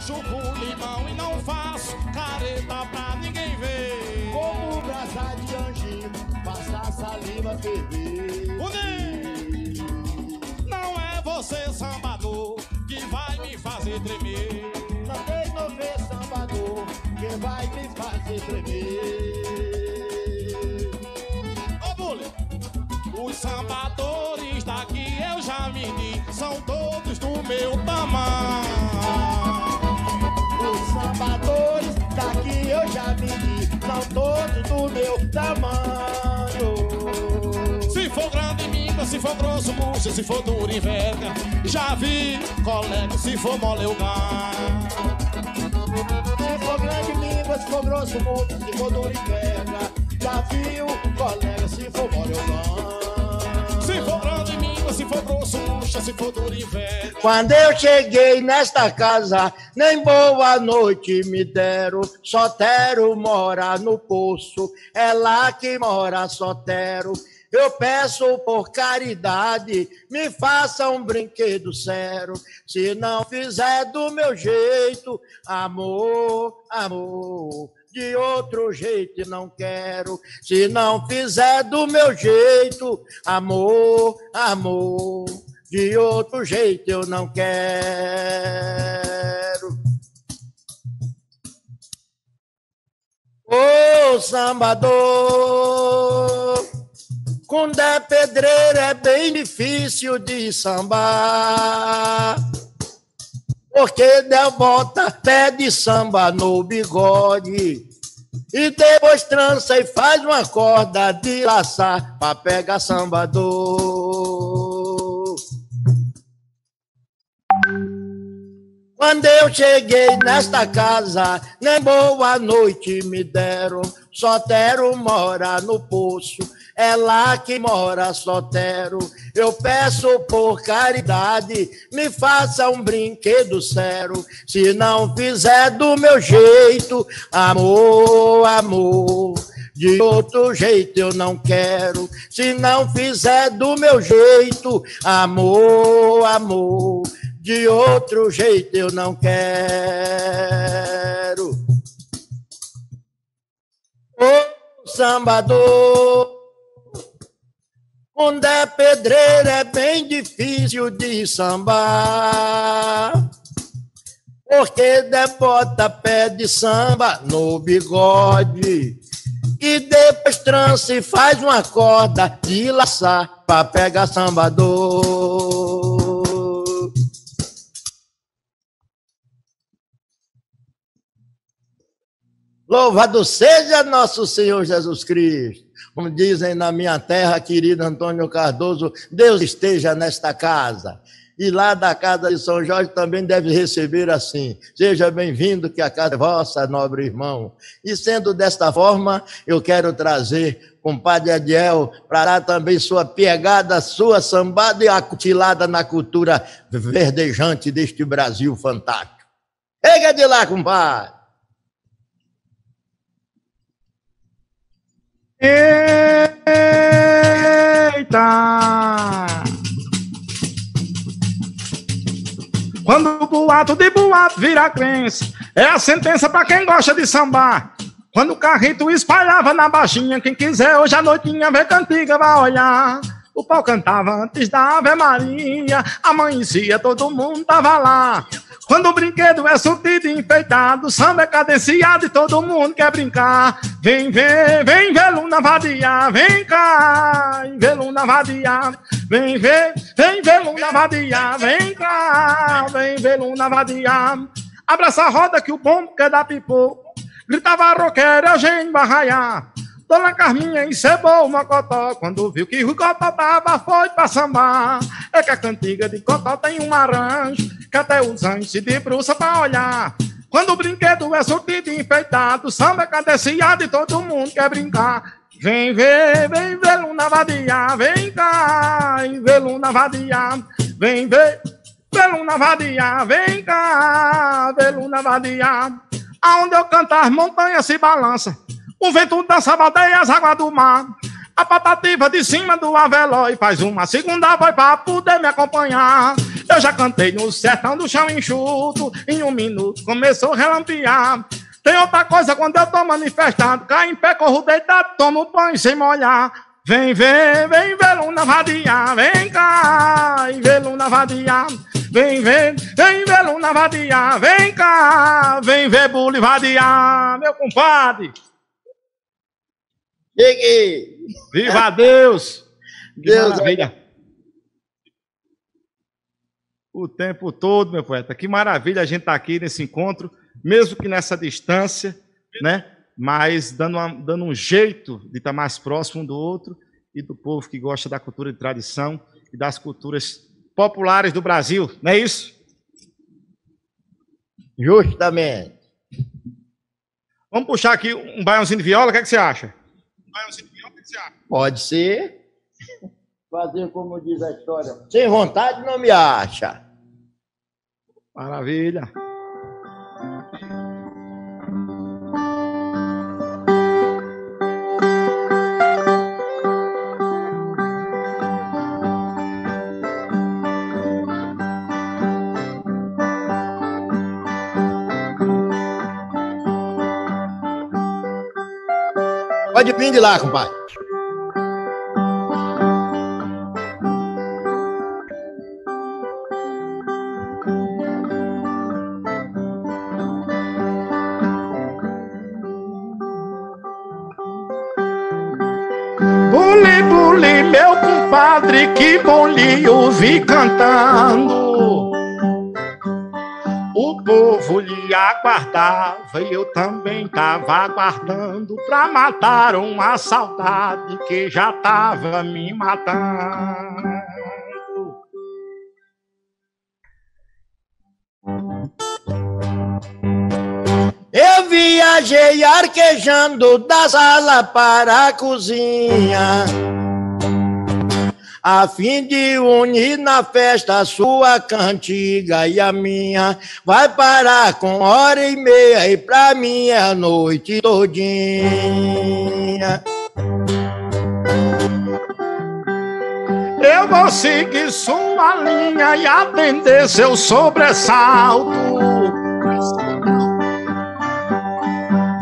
chupo limão e não faço careta pra ninguém ver. Como brasa de anjinho, passa saliva ferver. Não é você, sambador, que vai me fazer tremer. Não tem no ver sambador, que vai me fazer tremer. Ô, Bully, os sambadores daqui eu já me di, são todos do meu tamanho. Sambadores daqui eu já di, são todos do meu tamanho. Se for grande minga, se for grosso murcha, se for duro enverga. Já vi, colega, se for mole eu ganho. Se for grande língua, se for grosso muito, se for duro e pega. Já viu, colega, se for mole eu ganho. Se for grande se for grosso se for. Quando eu cheguei nesta casa, nem boa noite me deram. Sotero mora no poço, é lá que mora Sotero. Eu peço por caridade, me faça um brinquedo sério. Se não fizer do meu jeito, amor, amor. De outro jeito não quero. Se não fizer do meu jeito, amor, amor. De outro jeito eu não quero. Ô sambador, quando é pedreiro é bem difícil de sambar. Porque Del bota pé de samba no bigode. E depois trança e faz uma corda de laçar pra pegar sambador. Quando eu cheguei nesta casa, nem boa noite me deram. Sotero mora no poço, é lá que mora Sotero. Eu peço por caridade, me faça um brinquedo sério. Se não fizer do meu jeito, amor, amor. De outro jeito eu não quero. Se não fizer do meu jeito, amor, amor. De outro jeito eu não quero. Ô sambador, quando é pedreiro é bem difícil de sambar. Porque debota pé de samba no bigode. E depois trança e faz uma corda de laçar pra pegar sambador. Louvado seja nosso Senhor Jesus Cristo. Como dizem na minha terra, querido Antônio Cardoso, Deus esteja nesta casa. E lá da casa de São Jorge também deve receber assim. Seja bem-vindo, que a casa é vossa, nobre irmão. E sendo desta forma, eu quero trazer com o Padre Adiel para dar também sua pegada, sua sambada e acutilada na cultura verdejante deste Brasil fantástico. Pega de lá, compadre! Eita! Quando o boato de boato vira crença, é a sentença pra quem gosta de sambar. Quando o carrito espalhava na baixinha, quem quiser hoje à noitinha ver cantiga vai olhar. O pau cantava antes da Ave Maria, amanhecia, todo mundo tava lá. Quando o brinquedo é surtido e enfeitado, o samba é cadenciado e todo mundo quer brincar. Vem ver, vem ver Luna vadiar, vem cá, vem ver Luna vadiar. Vem ver, vem ver Luna vadiar, vem cá, vem ver Luna vadiar. Abraça a roda que o bombo quer dar pipoco. Gritava gente vai raiar. Dona Carminha encebou o mocotó Quando viu que o cotó tava, foi pra sambar É que a cantiga de cotó tem um arranjo Que até os anjos se debruçam pra olhar. Quando o brinquedo é surtido e enfeitado Samba é cadenciado e todo mundo quer brincar. Vem ver, vem ver Luna vadiar Vem cá, vem ver Luna vadiar Vem ver, ver Luna vadiar Vem cá, ver Luna vadiar Aonde eu canto as montanhas se balançam o vento dança e as águas do mar. A patativa de cima do avelói faz uma segunda voz para poder me acompanhar. Eu já cantei no sertão do chão enxuto, em um minuto começou a relampear. Tem outra coisa quando eu tô manifestando, cai em pé, corro deitado, tomo banho sem molhar. Vem ver, vem ver luna vadiar, vem cá e vê luna vadiar. Vem ver, vem ver luna vadiar, vem cá, vem ver bule vadiar, meu compadre. Cheguei. Viva Deus! Deus maravilha! O tempo todo, meu poeta. Que maravilha a gente estar aqui nesse encontro, mesmo que nessa distância, né? Mas dando, uma- dando um jeito de estar mais próximo um do outro e do povo que gosta da cultura de tradição e das culturas populares do Brasil, não é isso? Justamente. Vamos puxar aqui um baiãozinho de viola, o que, é que você acha? De viola, o que, que você acha? Pode ser. Fazer como diz a história. Sem vontade não me acha. Maravilha. Vir de lá, compadre. Buli, buli, meu compadre, que bom lhe ouvir cantando. Aguardava e eu também tava aguardando pra matar uma saudade que já tava me matando. Eu viajei arquejando da sala para a cozinha, a fim de unir na festa a sua cantiga e a minha. Vai parar com hora e meia e pra mim é a noite todinha. Eu vou seguir sua linha e atender seu sobressalto.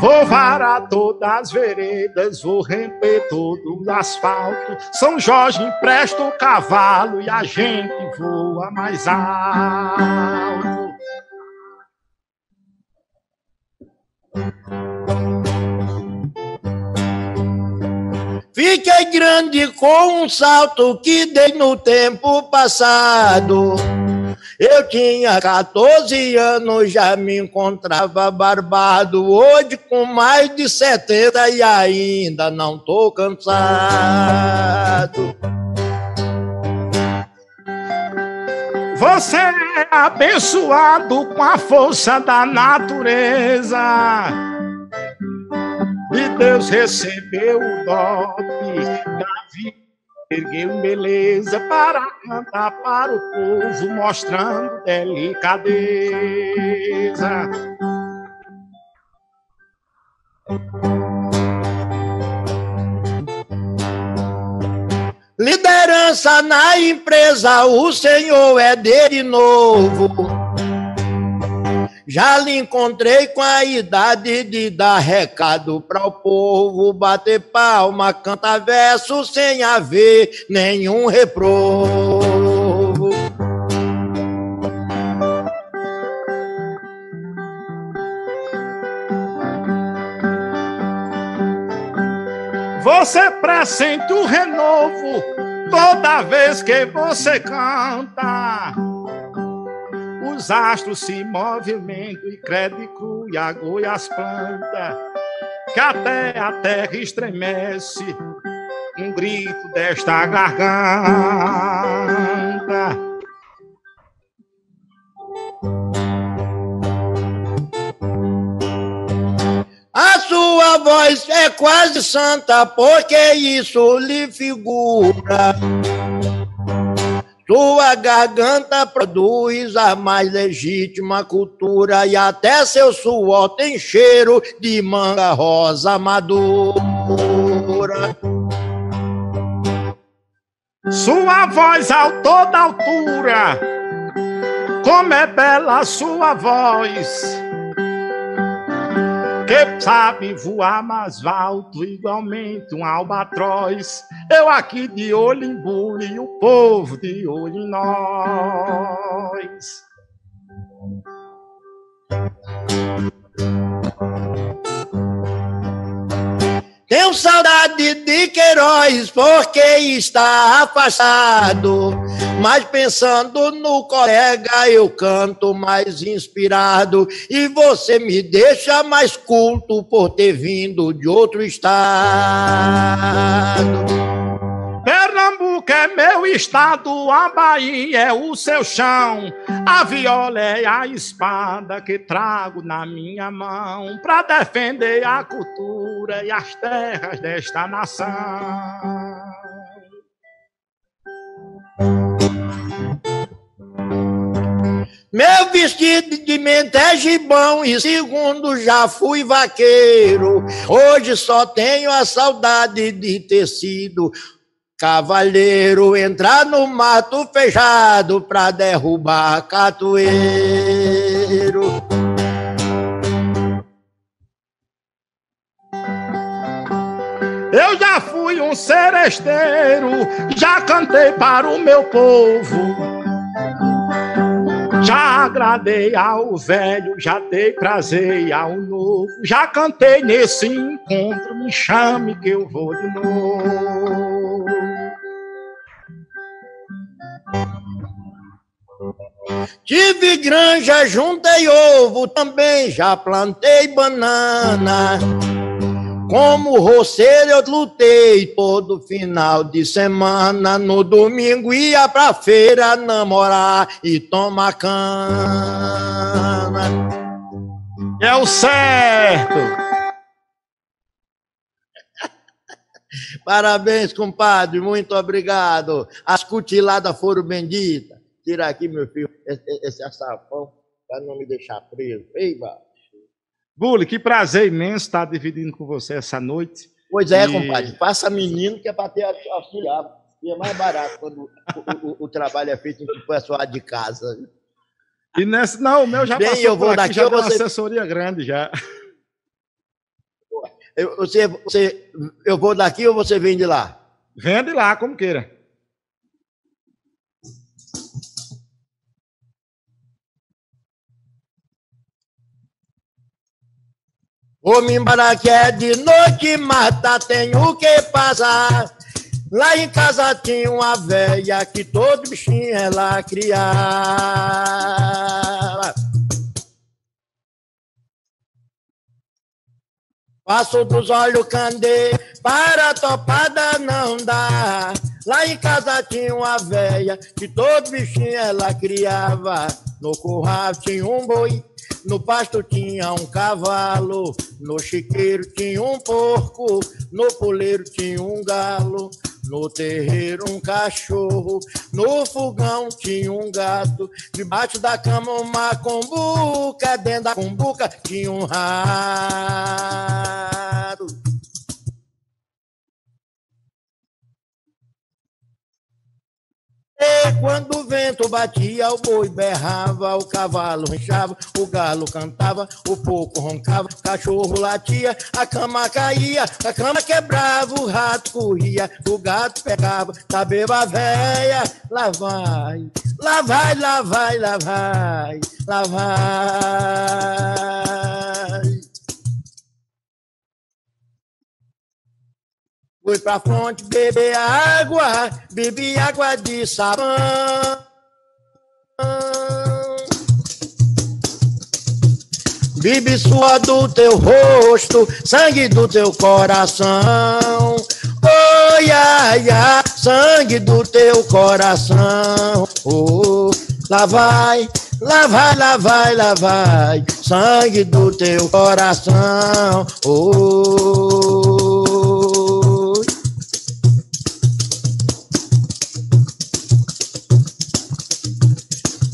Vou varar todas as veredas, vou romper todo o asfalto. São Jorge empresta o cavalo e a gente voa mais alto. Fiquei grande com um salto que dei no tempo passado. Eu tinha 14 anos, já me encontrava barbado. Hoje, com mais de 70 e ainda não tô cansado. Você é abençoado com a força da natureza. E Deus recebeu o dote da vida, ergueu beleza para cantar para o povo, mostrando delicadeza. Liderança na empresa, o senhor é dele novo. Já lhe encontrei com a idade de dar recado para o povo, bater palma, cantar verso sem haver nenhum reprovo. Você pressente o renovo toda vez que você canta. Os astros se movimentam e crédito e a goiás planta. Que até a terra estremece um grito desta garganta. A sua voz é quase santa, porque isso lhe figura. Sua garganta produz a mais legítima cultura e até seu suor tem cheiro de manga rosa madura. Sua voz a toda altura como é bela sua voz. Que sabe voar mais alto, igualmente um albatroz. Eu aqui de olho em bule e o povo de olho em nós. Tenho saudade de Queiroz porque está afastado. Mas pensando no colega, eu canto mais inspirado. E você me deixa mais culto por ter vindo de outro estado. Pernambuco é meu estado, a Bahia é o seu chão. A viola é a espada que trago na minha mão para defender a cultura e as terras desta nação. Meu vestido de mente é gibão e segundo já fui vaqueiro. Hoje só tenho a saudade de ter sido Cavaleiro entrar no mato fechado pra derrubar catoeiro. Eu já fui um seresteiro, já cantei para o meu povo. Já agradei ao velho, já dei prazer ao novo. Já cantei nesse encontro, me chame que eu vou de novo. Tive granja, juntei ovo, também já plantei banana. Como roceiro eu lutei todo final de semana. No domingo ia pra feira namorar e tomar cana. É o certo! Parabéns, compadre, muito obrigado. As cutiladas foram benditas. Tira aqui, meu filho, esse, açafão, para não me deixar preso. Ei, baixo. Bully, que prazer imenso estar dividindo com você essa noite. Pois é, E- compadre, faça menino que é para ter auxiliar. E é mais barato quando o, o- o trabalho é feito com o pessoal de casa. E nessa, não, o meu já Bem, passou eu vou aqui, daqui, já eu deu uma assessoria grande já. Eu, você, você, eu vou daqui ou você vem de lá? Vende lá, como queira. Embora que é de noite, mata, tenho que passar. Lá em casa tinha uma velha que todo bichinho ela criava. Passo dos olhos candê, para topada não dá. Lá em casa tinha uma velha que todo bichinho ela criava. No curral tinha um boi, no pasto tinha um cavalo, no chiqueiro tinha um porco, no poleiro tinha um galo, no terreiro um cachorro, no fogão tinha um gato, debaixo da cama uma combuca, dentro da combuca tinha um rato. Quando o vento batia, o boi berrava, o cavalo rinchava, o galo cantava, o porco roncava, o cachorro latia, a cama caía, a cama quebrava, o rato corria, o gato pegava, da beba véia, lá vai, lá vai, lá vai, lá vai, lá vai. Fui pra fonte beber água, bebi água de sabão. Bibi suor do teu rosto, sangue do teu coração. Oi, ai, ai, sangue do teu coração. Oh, lá vai, lá vai, lá vai, lá vai, sangue do teu coração. Oh.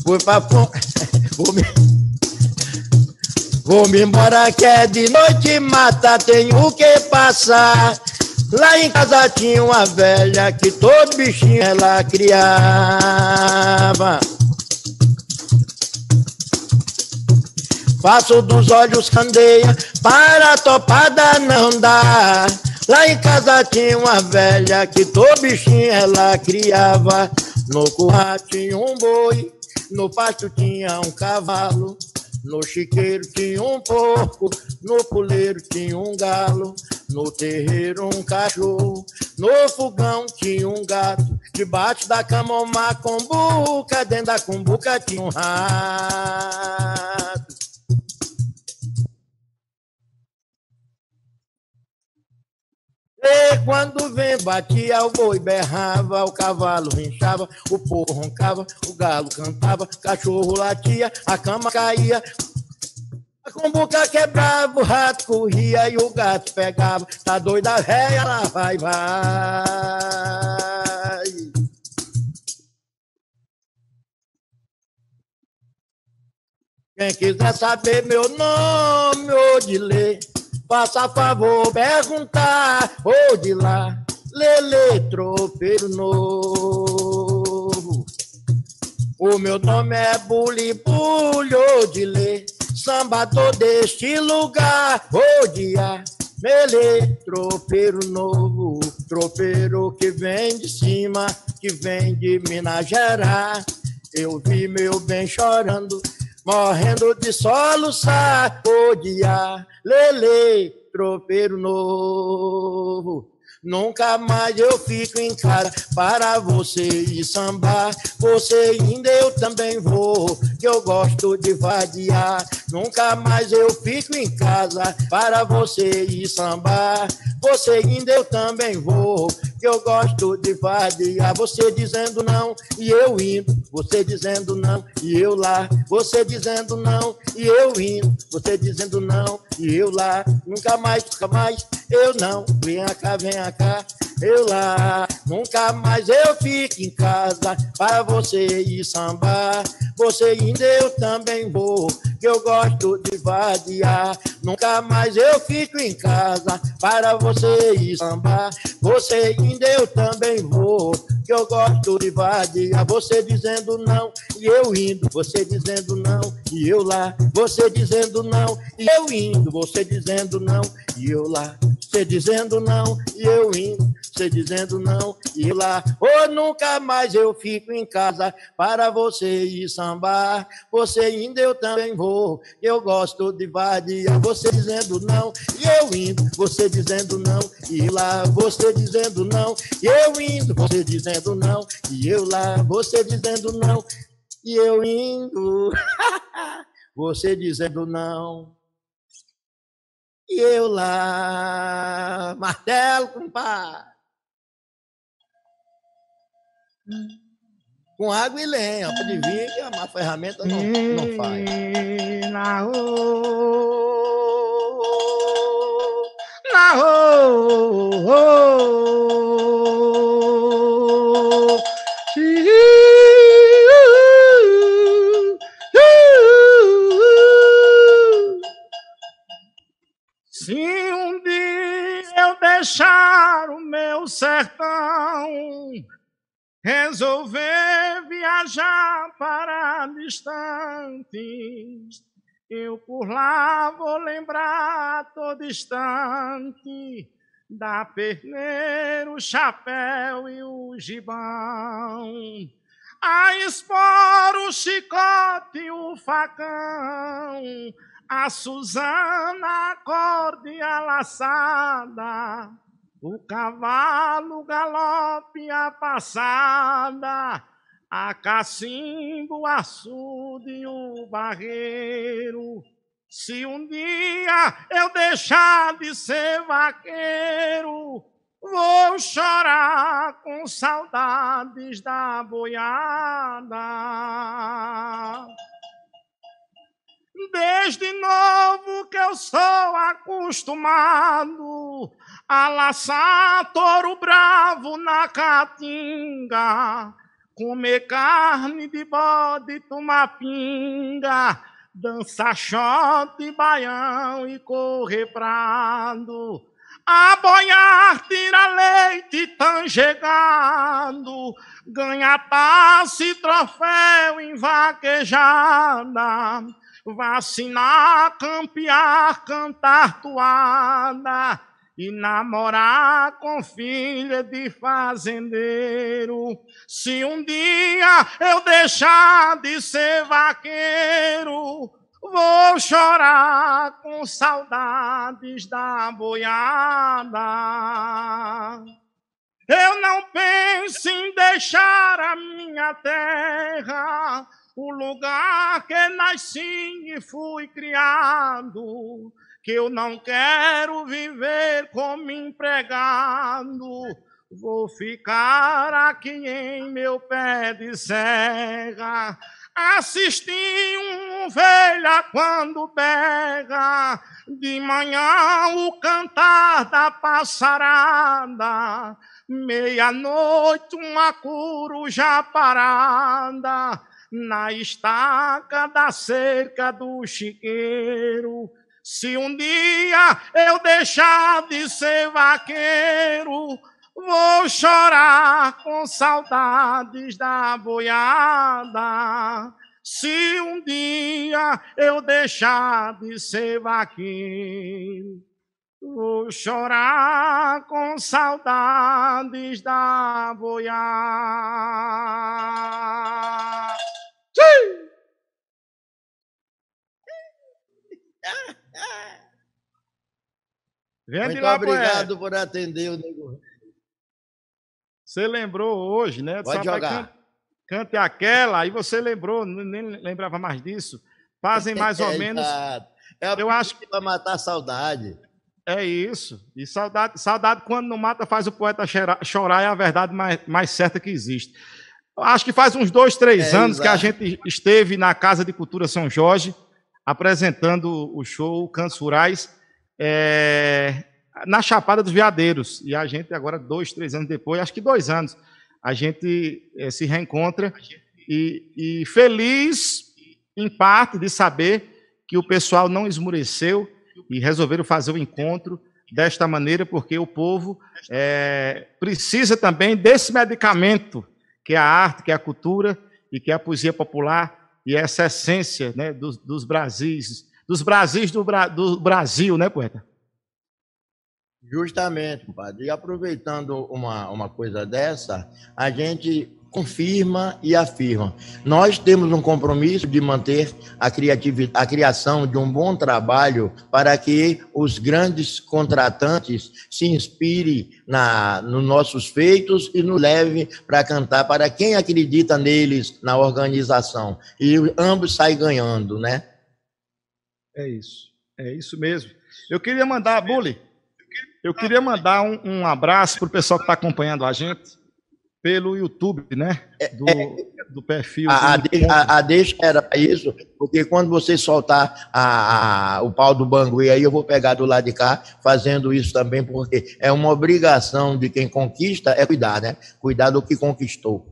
Vou pra me... Vou me embora que é de noite mata, tenho que passar. Lá em casa tinha uma velha que todo bichinho ela criava. Faço dos olhos candeia, para topada não dá. Lá em casa tinha uma velha que todo bichinho ela criava. No curral tinha um boi, no pátio tinha um cavalo. No chiqueiro tinha um porco, no puleiro tinha um galo, no terreiro um cachorro, no fogão tinha um gato, debaixo da cama uma combuca, dentro da cumbuca tinha um rato. E quando vem batia o boi berrava, o cavalo rinchava, o porco roncava, o galo cantava, o cachorro latia, a cama caía. A cumbuca quebrava, o rato corria e o gato pegava. Tá doida véia, lá vai, vai. Quem quiser saber meu nome ou de ler, Faça favor, perguntar, ou de lá, Lele Tropeiro Novo. O meu nome é Bully Bulho de Lê, sambador deste lugar, ou de A, Mele Tropeiro Novo, tropeiro que vem de cima, que vem de Minas Gerais. Eu vi meu bem chorando, morrendo de soluçar, odiar, lele, tropeiro novo. Nunca mais eu fico em casa para você ir sambar. Você ainda eu também vou, que eu gosto de vadiar. Nunca mais eu fico em casa para você ir sambar. Você ainda eu também vou, que eu gosto de vadiar. Você dizendo não e eu indo. Você dizendo não e eu lá. Você dizendo não e eu indo. Você dizendo não e eu lá. Nunca mais, nunca mais, eu não. Venha cá, venha cá, eu lá. Nunca mais eu fico em casa para você ir sambar. Você ainda eu também vou, que eu gosto de vadiar. Nunca mais eu fico em casa para você ir sambar. Você ainda eu também vou, que eu gosto de vadiar. Você dizendo não e eu indo, você dizendo não e eu lá. Você dizendo não e eu indo, você dizendo não e eu lá. Você dizendo não e eu indo, você dizendo não e lá. Ou nunca mais eu fico em casa para você ir sambar. Você ainda eu também vou, eu gosto de vadiar. Você dizendo não e eu indo, você dizendo não e lá. Você dizendo não e eu indo, você dizendo não e eu lá. Você dizendo não e eu indo. você dizendo não e eu lá, martelo, compadre. Com água e lenha, pode vir que a ferramenta não, não faz. Na na Se um dia eu deixar o meu sertão, resolver viajar para distantes, eu por lá vou lembrar todo instante da perneira, o chapéu e o gibão. A espora, o chicote e o facão, a Suzana acorde a laçada, o cavalo galope a passada, a cacimbo, açude o barreiro. Se um dia eu deixar de ser vaqueiro, vou chorar com saudades da boiada. Desde novo que eu sou acostumado a laçar touro bravo na caatinga, comer carne de bode, tomar pinga, dançar shot, baião e correr prado. Aboiar, tira leite tangegado, ganha taça e troféu em vaquejada vacinar, campear, cantar toada e namorar com filha de fazendeiro. Se um dia eu deixar de ser vaqueiro, vou chorar com saudades da boiada. Eu não penso em deixar a minha terra, o lugar que nasci e fui criado que eu não quero viver como empregado. Vou ficar aqui em meu pé de serra, assistir um velha quando pega, de manhã o cantar da passarada, meia-noite uma coruja parada, na estaca da cerca do chiqueiro, se um dia eu deixar de ser vaqueiro, vou chorar com saudades da boiada. Se um dia eu deixar de ser vaqueiro, chorar com saudades da! Vende Muito lá, obrigado por atender o nego. Você lembrou hoje, né? Pode Sabe, jogar. Cante, aquela, aí você lembrou, nem lembrava mais disso. Fazem mais ou menos. É eu acho que vai matar a saudade. É isso. E saudade, saudade, quando não mata, faz o poeta chorar, é a verdade mais, mais certa que existe. Acho que faz uns dois, três é, anos exato. que a gente esteve na Casa de Cultura São Jorge apresentando o show Cantos Rurais é, na Chapada dos Veadeiros. E a gente, agora, dois, três anos depois, acho que dois anos, a gente é, se reencontra e, e feliz, em parte, de saber que o pessoal não esmureceu e resolveram fazer o encontro desta maneira, porque o povo é, precisa também desse medicamento, que é a arte, que é a cultura e que é a poesia popular, e essa essência né, dos, dos Brasis, dos Brasis do, do Brasil, né, poeta? Justamente, padre. E aproveitando uma, uma coisa dessa, a gente confirma e afirma. Nós temos um compromisso de manter a, a criação de um bom trabalho para que os grandes contratantes se inspirem na, nos nossos feitos e nos leve para cantar para quem acredita neles, na organização. E ambos saem ganhando, né? É isso. É isso mesmo. Eu queria mandar, Bully, eu queria mandar um, um abraço para o pessoal que está acompanhando a gente pelo YouTube, né? É, do, é, do perfil. A, do a, a, deixa era para isso, porque quando você soltar a, a, o pau do Bangu, aí eu vou pegar do lado de cá, fazendo isso também, porque é uma obrigação de quem conquista, é cuidar, né? Cuidar do que conquistou.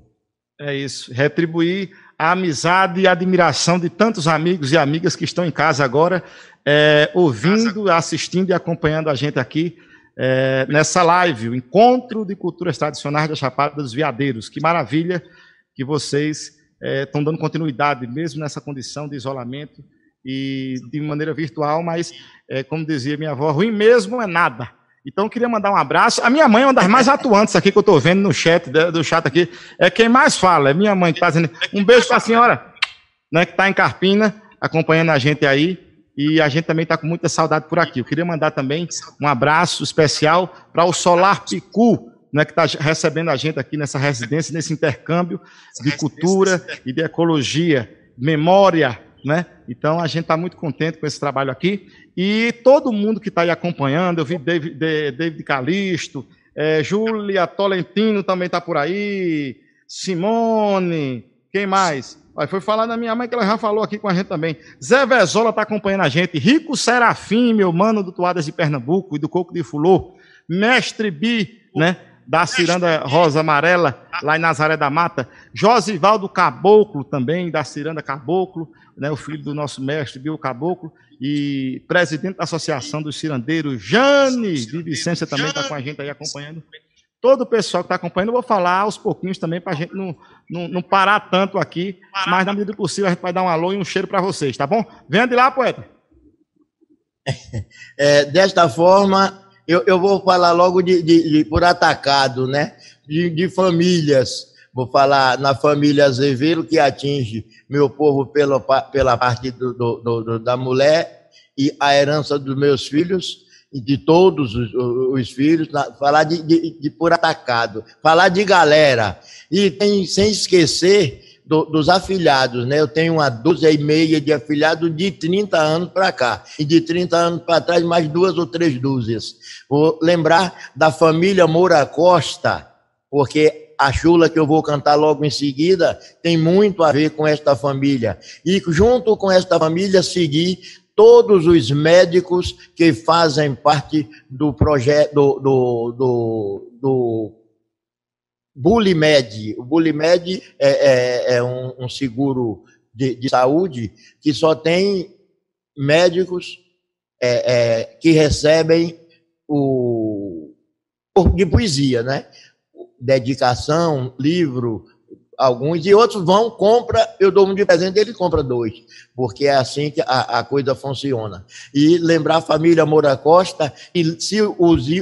É isso, retribuir a amizade e a admiração de tantos amigos e amigas que estão em casa agora, é, ouvindo, assistindo e acompanhando a gente aqui é, nessa live, o Encontro de Culturas Tradicionais da Chapada dos Veadeiros. Que maravilha que vocês estão é, dando continuidade, mesmo nessa condição de isolamento e de maneira virtual, mas, é, como dizia minha avó, ruim mesmo é nada. Então, queria mandar um abraço. A minha mãe é uma das mais atuantes aqui que eu estou vendo no chat, do chat aqui. É quem mais fala, é minha mãe que está dizendo. Um beijo para a senhora, né, que está em Carpina, acompanhando a gente aí. E a gente também está com muita saudade por aqui. Eu queria mandar também um abraço especial para o Solar Picu, né, que está recebendo a gente aqui nessa residência, nesse intercâmbio de cultura e de ecologia, memória, né? Então a gente está muito contente com esse trabalho aqui. E todo mundo que está aí acompanhando, eu vi David, David Calisto, é, Júlia Tolentino também está por aí, Simone, quem mais? Aí foi falar da minha mãe, que ela já falou aqui com a gente também. Zé Vezola está acompanhando a gente. Rico Serafim, meu mano do Toadas de Pernambuco e do Coco de Fulô. Mestre Bi, né? Da Ciranda Rosa Amarela, lá em Nazaré da Mata. Josivaldo Caboclo também, da Ciranda Caboclo, né? O filho do nosso mestre Bio Caboclo. E presidente da Associação dos Cirandeiros, Jane de Vicência, também está com a gente aí acompanhando. Todo o pessoal que está acompanhando, eu vou falar aos pouquinhos também, para a gente não, não, não, parar tanto aqui, mas na medida do possível a gente vai dar um alô e um cheiro para vocês, tá bom? Venha de lá, poeta. É, desta forma, eu, eu vou falar logo de, de, de por atacado, né? De, de, famílias. Vou falar na família Azevedo, que atinge meu povo pela, pela parte do, do, do, da mulher e a herança dos meus filhos de todos os, os filhos, falar de, de, de, por atacado, falar de galera. E tem, sem esquecer do, dos afilhados, né? Eu tenho uma dúzia e meia de afilhados de 30 anos para cá. E de 30 anos para trás, mais duas ou três dúzias. Vou lembrar da família Moura Costa, porque a chula que eu vou cantar logo em seguida tem muito a ver com esta família. E junto com esta família, seguir todos os médicos que fazem parte do projeto do, do, do, do Bulimed. O Bulimed é, é, é um, um, seguro de, de, saúde que só tem médicos é, é que recebem o de poesia, né? Dedicação, livro, alguns, e outros vão, compra, eu dou um de presente, ele compra dois, porque é assim que a, a coisa funciona. E lembrar a família Moura Costa, e se,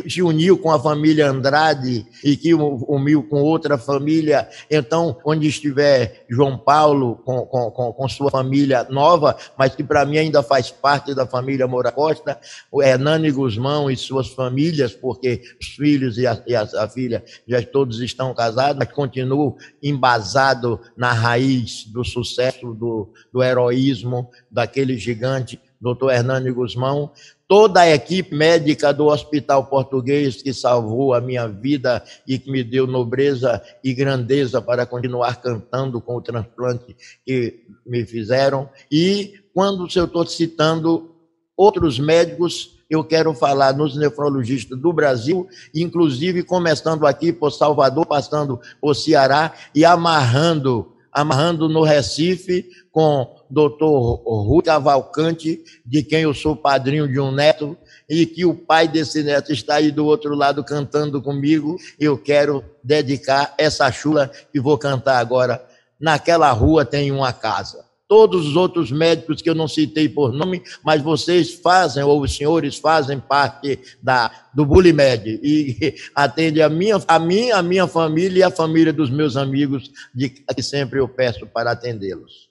se uniu com a família Andrade, e que uniu com outra família, então, onde estiver João Paulo com, com, com, com sua família nova, mas que para mim ainda faz parte da família Moura Costa, o Hernani Guzmão e suas famílias, porque os filhos e a, e a, a filha já todos estão casados, mas continuam embasados embasado na raiz do sucesso, do, do heroísmo daquele gigante, doutor Hernani Guzmão, toda a equipe médica do Hospital Português que salvou a minha vida e que me deu nobreza e grandeza para continuar cantando com o transplante que me fizeram. E quando eu estou citando outros médicos, eu quero falar nos nefrologistas do Brasil, inclusive começando aqui por Salvador, passando por Ceará e amarrando, amarrando no Recife com doutor Rui Cavalcante, de quem eu sou padrinho de um neto, e que o pai desse neto está aí do outro lado cantando comigo. Eu quero dedicar essa chula que vou cantar agora. Naquela rua tem uma casa todos os outros médicos que eu não citei por nome, mas vocês fazem, ou os senhores fazem parte da, do Bulimed e atende a minha, a mim, a minha família e a família dos meus amigos, de que sempre eu peço para atendê-los.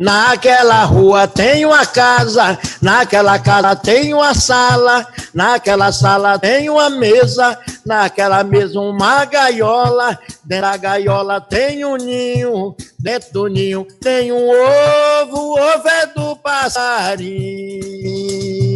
Naquela rua tem uma casa, naquela casa tem uma sala, naquela sala tem uma mesa, naquela mesa uma gaiola, dentro da gaiola tem um ninho, dentro do ninho tem um ovo, o ovo é do passarinho.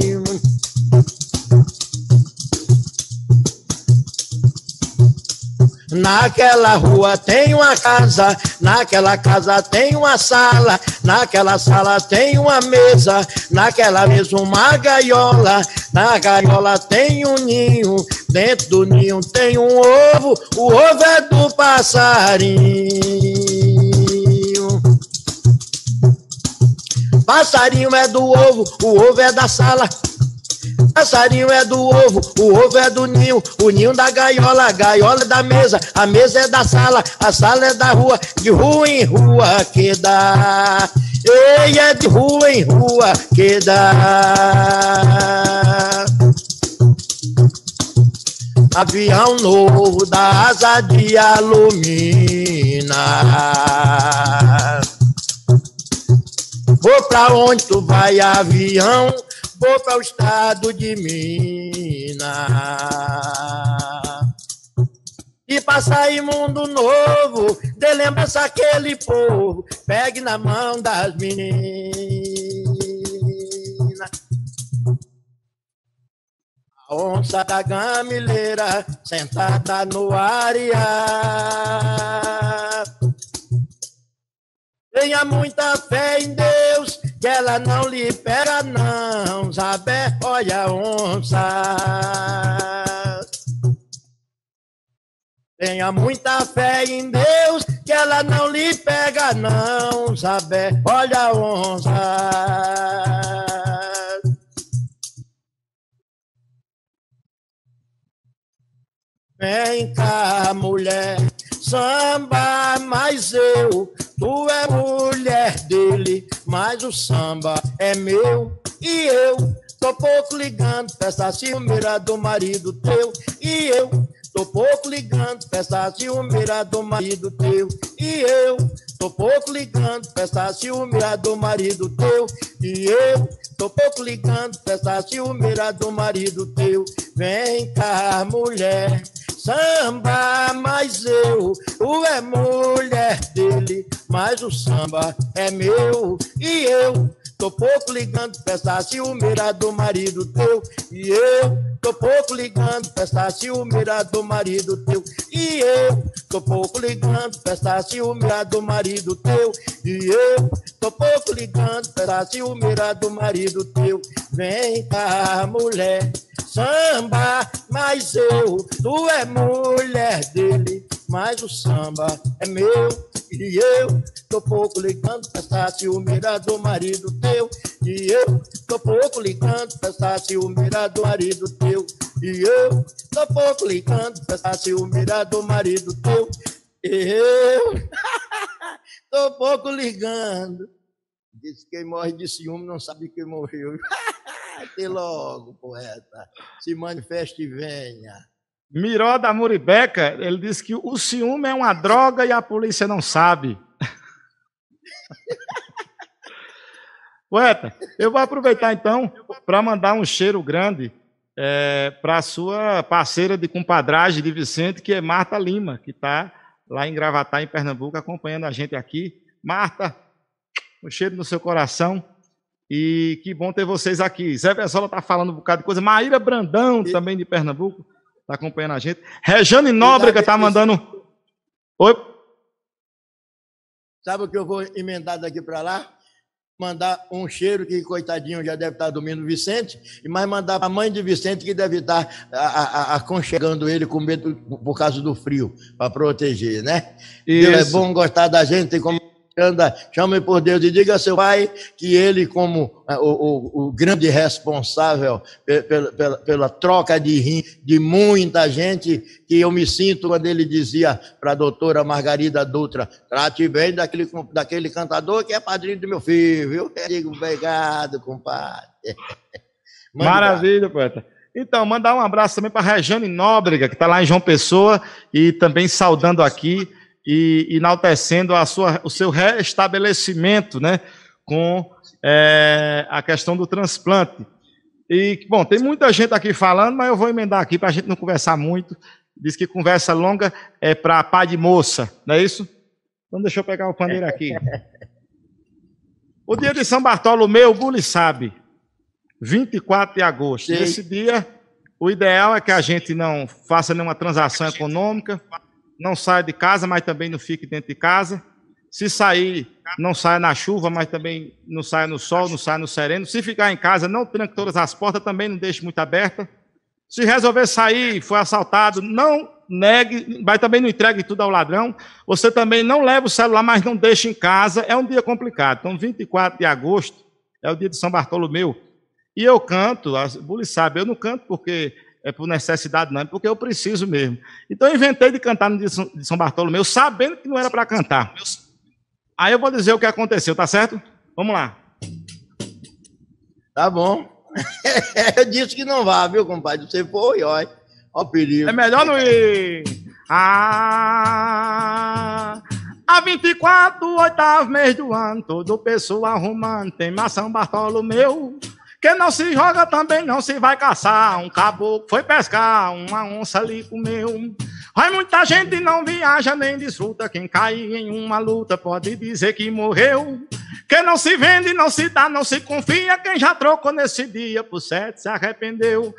Naquela rua tem uma casa, naquela casa tem uma sala, naquela sala tem uma mesa, naquela mesa uma gaiola, na gaiola tem um ninho, dentro do ninho tem um ovo, o ovo é do passarinho. Passarinho é do ovo, o ovo é da sala. Passarinho é do ovo, o ovo é do ninho, o ninho da gaiola, a gaiola é da mesa, a mesa é da sala, a sala é da rua, de rua em rua que dá. Ei, é de rua em rua que dá. Avião novo da asa de alumina. Vou pra onde tu vai, avião? Vou para o estado de Minas. E passar em mundo novo, de lembrança aquele povo, pegue na mão das meninas. A onça da gamileira, sentada no areia. Tenha muita fé em Deus, que ela não pega não, Zabé, olha a onça. Tenha muita fé em Deus, que ela não lhe pega, não, sabe? Olha a onça. Vem cá, mulher, samba, mas eu, tu é mulher dele, mas o samba é meu e eu tô pouco ligando pra essa ciumeira do marido teu e eu tô pouco ligando pra essa ciumeira do marido teu e eu tô pouco ligando pra essa ciumeira do marido teu. E eu tô pouco ligando pra essa ciumeira do marido teu. Vem cá mulher samba, mas eu, tu é mulher dele, mas o samba é meu. E eu tô pouco ligando pra essa ciumeira do marido teu. E eu tô pouco ligando pra essa ciumeira do marido teu. E eu tô pouco ligando pra essa ciumeira do marido teu. E eu tô pouco ligando pra essa ciumeira do marido teu. Vem cá mulher samba, mas eu, tu é mulher dele, mas o samba é meu e eu tô pouco ligando pra essa ciumeira do marido teu e eu tô pouco ligando pra essa ciumeira do marido teu e eu tô pouco ligando pra essa ciumeira do marido teu e eu tô pouco ligando Diz que quem morre de ciúme não sabe quem morreu. Até logo, poeta. Se manifeste e venha. Miró da Muribeca, ele disse que o ciúme é uma droga e a polícia não sabe. Poeta, eu vou aproveitar então para mandar um cheiro grande é, para a sua parceira de compadragem de Vicente, que é Marta Lima, que está lá em Gravatá, em Pernambuco, acompanhando a gente aqui. Marta, um cheiro no seu coração. E que bom ter vocês aqui. Zé Bessola está falando um bocado de coisa. Maíra Brandão, também de Pernambuco, está acompanhando a gente. Rejane Nóbrega está mandando. Oi. Sabe o que eu vou emendar daqui para lá? Mandar um cheiro que, coitadinho, já deve estar dormindo Vicente, e mais mandar para a mãe de Vicente, que deve estar aconchegando ele com medo por causa do frio, para proteger, né? Isso. É bom gostar da gente, como anda, chame por Deus e diga a seu pai que ele, como é, o, o, o grande responsável pela, pela, pela, troca de rim de muita gente, que eu me sinto quando ele dizia para a doutora Margarida Dutra, trate bem daquele, daquele cantador que é padrinho do meu filho, viu? Eu digo, obrigado, compadre. Maravilha, poeta. Então, mandar um abraço também para a Rejane Nóbrega, que está lá em João Pessoa, e também saudando aqui e enaltecendo a sua, o seu restabelecimento né, com é, a questão do transplante. E, bom, tem muita gente aqui falando, mas eu vou emendar aqui para a gente não conversar muito. Diz que conversa longa é para pai de moça, não é isso? Então deixa eu pegar o pandeiro aqui. O dia de São Bartolomeu, o Bully sabe, 24 de agosto. Sim. Esse dia, o ideal é que a gente não faça nenhuma transação econômica, não saia de casa, mas também não fique dentro de casa. Se sair, não saia na chuva, mas também não saia no sol, não saia no sereno. Se ficar em casa, não tranque todas as portas, também não deixe muito aberta. Se resolver sair, foi assaltado, não negue, mas também não entregue tudo ao ladrão. Você também não leva o celular, mas não deixe em casa. É um dia complicado. Então, 24 de agosto é o dia de São Bartolomeu. E eu canto, a Bully sabe, eu não canto porque é por necessidade, não, é porque eu preciso mesmo. Então eu inventei de cantar no de São Bartolomeu, sabendo que não era para cantar. Aí eu vou dizer o que aconteceu, tá certo? Vamos lá. Tá bom. eu disse que não vá, viu, compadre? Você foi, olha. Olha o perigo. É melhor não ir. Ah, a 24, oitavo mês do ano, todo pessoa arrumando, tem São Bartolomeu. Quem não se joga também não se vai caçar. Um caboclo foi pescar, uma onça ali comeu. Vai muita gente não viaja nem desfruta. Quem cai em uma luta pode dizer que morreu. Quem não se vende, não se dá, não se confia. Quem já trocou nesse dia por sete se arrependeu.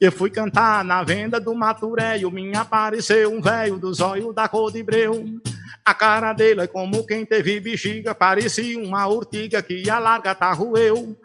Eu fui cantar na venda do Maturéio, me apareceu um velho dos olhos da cor de breu. A cara dele é como quem teve bexiga, parecia uma urtiga que a larga tá roeu.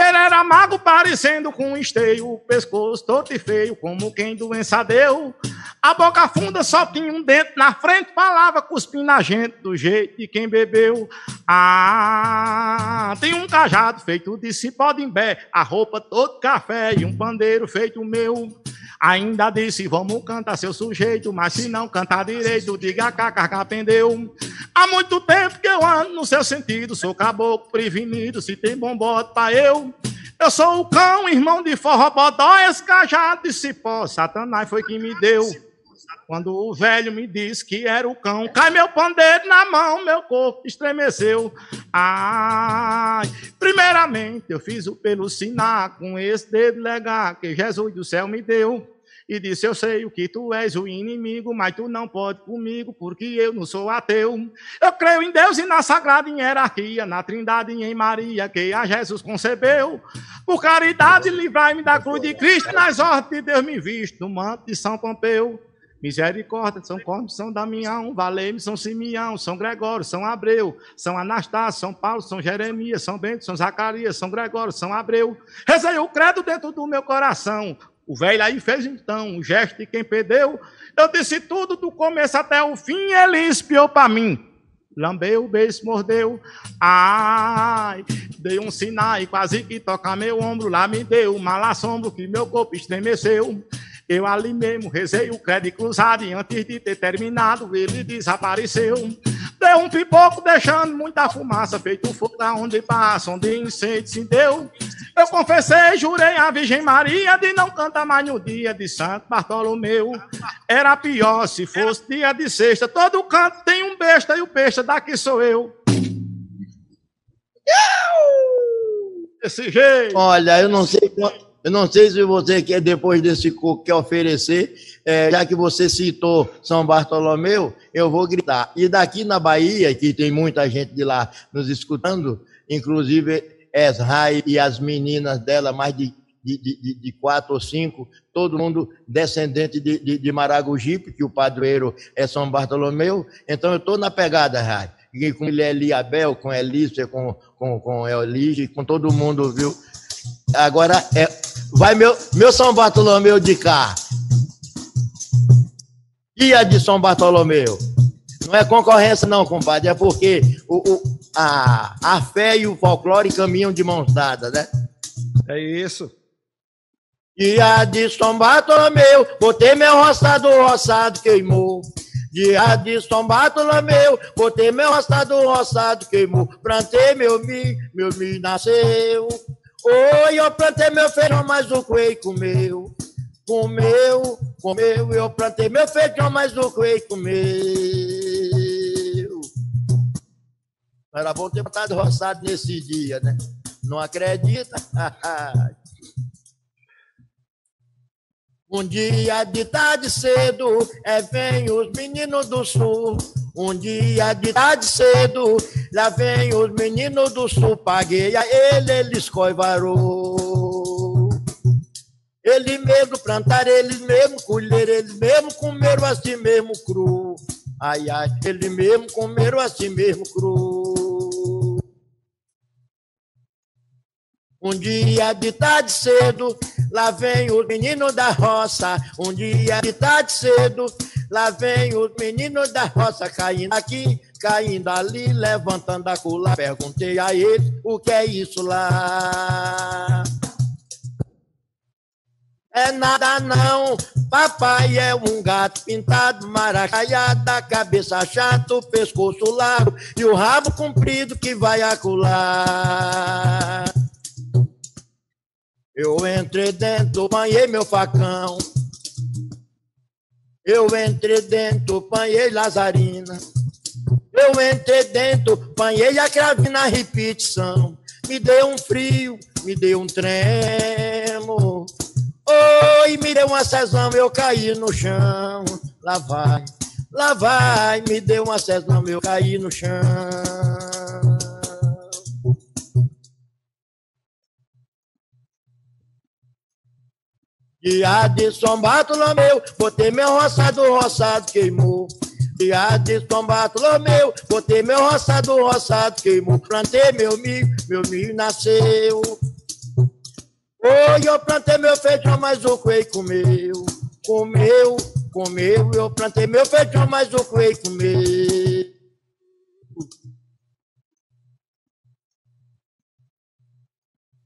Ele era mago parecendo com um esteio, o pescoço todo e feio, como quem doença deu. A boca funda só tinha um dente na frente, falava cuspindo a gente do jeito de quem bebeu. Ah, tem um cajado feito de cipó de imbé, a roupa todo café e um pandeiro feito meu. Ainda disse, vamos cantar seu sujeito, mas se não cantar direito, diga kkk pendeu. Há muito tempo que eu ando no seu sentido, sou caboclo prevenido, se tem bom bote pra eu. Eu sou o cão, irmão de forró bodó, esse cajado de cipó, Satanás foi quem me deu. Quando o velho me disse que era o cão, cai meu pandeiro na mão, meu corpo estremeceu. Ai, primeiramente eu fiz o pelo sinar com esse dedo legal que Jesus do céu me deu. E disse: Eu sei o que tu és o inimigo, mas tu não pode comigo, porque eu não sou ateu. Eu creio em Deus e na sagrada hierarquia, na trindade e em Maria, que a Jesus concebeu. Por caridade, livrai-me da cruz de Cristo, nas ordens de Deus me visto, no manto de São Pompeu. Misericórdia, São Corno, São Damião, Valeme, São Simeão, São Gregório, São Abreu, São Anastácio, São Paulo, São Jeremias, São Bento, São Zacarias, São Gregório, São Abreu. Rezei o credo dentro do meu coração. O velho aí fez então um gesto de quem perdeu. Eu disse tudo do começo até o fim, ele espiou para mim. Lambeu, beijo, mordeu. Ai, dei um sinal e quase que toca meu ombro. Lá me deu um mal assombro que meu corpo estremeceu. Eu ali mesmo rezei o crédito cruzado e antes de ter terminado ele desapareceu. Deu um pipoco deixando muita fumaça, feito fogo onde passa, onde incêndio se deu. Eu confessei, jurei a Virgem Maria de não cantar mais no dia de Santo Bartolomeu. Era pior se fosse dia de sexta. Todo canto tem um besta e o besta daqui sou eu. Esse jeito. Olha, eu não sei eu não sei se você quer, depois desse coco, quer oferecer, é, já que você citou São Bartolomeu, eu vou gritar. E daqui na Bahia, que tem muita gente de lá nos escutando, inclusive Esrai e as meninas dela, mais de, de, de, de, quatro ou cinco, todo mundo descendente de, de, de Maragogipe, que o padroeiro é São Bartolomeu. Então eu estou na pegada, Rai. Com Eliabel, com Elícia, com, com, com Elige, com todo mundo, viu? Agora é Vai meu, meu São Bartolomeu de cá. Dia de São Bartolomeu. Não é concorrência, não, compadre. É porque o, o, a, a fé e o folclore caminham de mãos dadas, né? É isso. Dia de São Bartolomeu, botei meu roçado, roçado queimou. Dia de São Bartolomeu, botei meu roçado, roçado queimou. Plantei meu milho, meu milho nasceu. Oi, eu plantei meu feijão, mas o coelho comeu. Comeu, comeu, eu plantei meu feijão, mas o coelho comeu. Era bom ter botado roçado nesse dia, né? Não acredita? um dia de tarde cedo, é vem os meninos do sul. Um dia de tarde cedo, lá vem os meninos do sul, paguei a ele, eles coivarou. Ele mesmo plantar, eles mesmo colher, eles mesmo comeram assim mesmo cru. Ai, ai, ele mesmo comeram assim mesmo cru. Um dia de tarde cedo, lá vem os meninos da roça. Um dia de tarde cedo, Lá vem os meninos da roça caindo aqui, caindo ali, levantando a cula. Perguntei a eles o que é isso lá. É nada não, papai é um gato pintado, maracaiado, da cabeça chato, pescoço largo e o rabo comprido que vai acular. Eu entrei dentro, banhei meu facão, eu entrei dentro, panhei Lazarina. Eu entrei dentro, panhei a cravina repetição. Me deu um frio, me deu um tremo. Oi, me deu uma cesão, eu caí no chão. Lá vai, lá vai, me deu uma cesão, eu caí no chão. Dia de São Bartolomeu, botei meu roçado, roçado queimou. Dia de São Bartolomeu, botei meu roçado, roçado queimou. Plantei meu milho, meu milho nasceu. Oi, eu plantei meu feijão, mas o coelho comeu. Comeu, comeu, eu plantei meu feijão, mas o coelho comeu.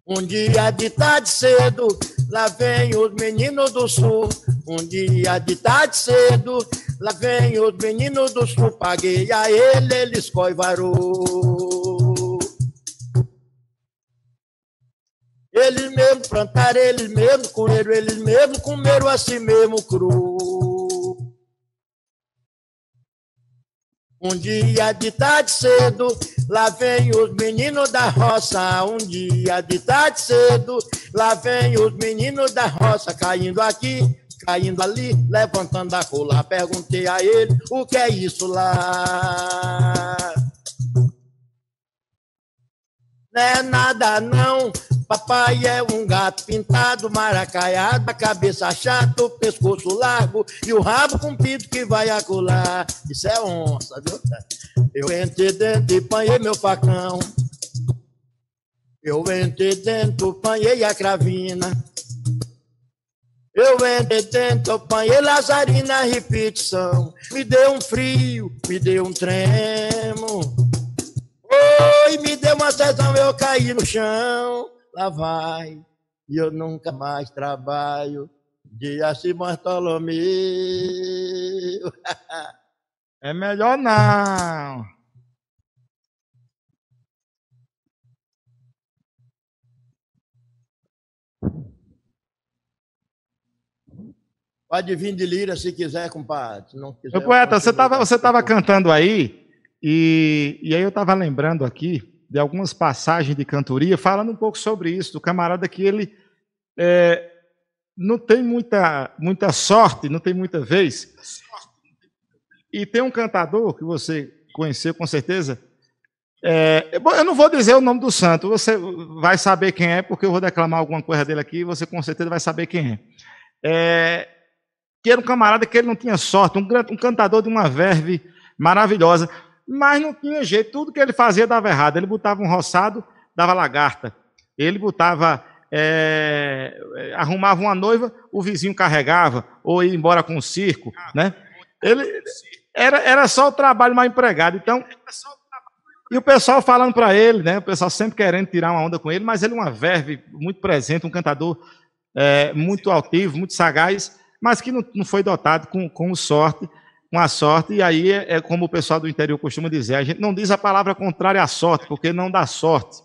Um dia de tarde cedo, lá vem os meninos do sul. Um dia de tarde cedo, lá vem os meninos do sul. Paguei a ele, eles coivarou. Eles mesmo plantaram, eles mesmo colheram, eles mesmo comeram assim mesmo cru. Um dia de tarde cedo, lá vem os meninos da roça. Um dia de tarde cedo, lá vem os meninos da roça, caindo aqui, caindo ali, levantando a cola. Perguntei a ele o que é isso lá. Não é nada não, papai é um gato pintado, maracaiado, a cabeça chata, o pescoço largo e o rabo comprido que vai acular. Isso é onça, viu? Eu entrei dentro e panhei meu facão. Eu entrei dentro, panhei a cravina. Eu entrei dentro, panhei lazarina, repetição. Me deu um frio, me deu um tremo. Oi, me deu uma sessão, eu caí no chão. Lá vai, e eu nunca mais trabalho. Dia se Bartolomeu. É melhor não. Pode vir de lira se quiser, compadre. Se não quiser, Ô, poeta, você estava você tava cantando aí, e, e aí eu estava lembrando aqui de algumas passagens de cantoria, falando um pouco sobre isso, do camarada que ele é, não tem muita, muita sorte, não tem muita vez. E tem um cantador que você conheceu com certeza. é, eu não vou dizer o nome do santo, você vai saber quem é, porque eu vou declamar alguma coisa dele aqui e você com certeza vai saber quem é. É, que era um camarada que ele não tinha sorte, um, um cantador de uma verve maravilhosa, mas não tinha jeito, tudo que ele fazia dava errado. Ele botava um roçado, dava lagarta. Ele botava, é, é, arrumava uma noiva, o vizinho carregava, ou ia embora com o circo, né? Ele, era, era só o trabalho mal empregado. Então, e o pessoal falando para ele, né? O pessoal sempre querendo tirar uma onda com ele, mas ele é uma verve muito presente, um cantador é, muito altivo, muito sagaz, mas que não, não foi dotado com, com sorte, com a sorte. E aí é, é como o pessoal do interior costuma dizer: a gente não diz a palavra contrária à sorte, porque não dá sorte.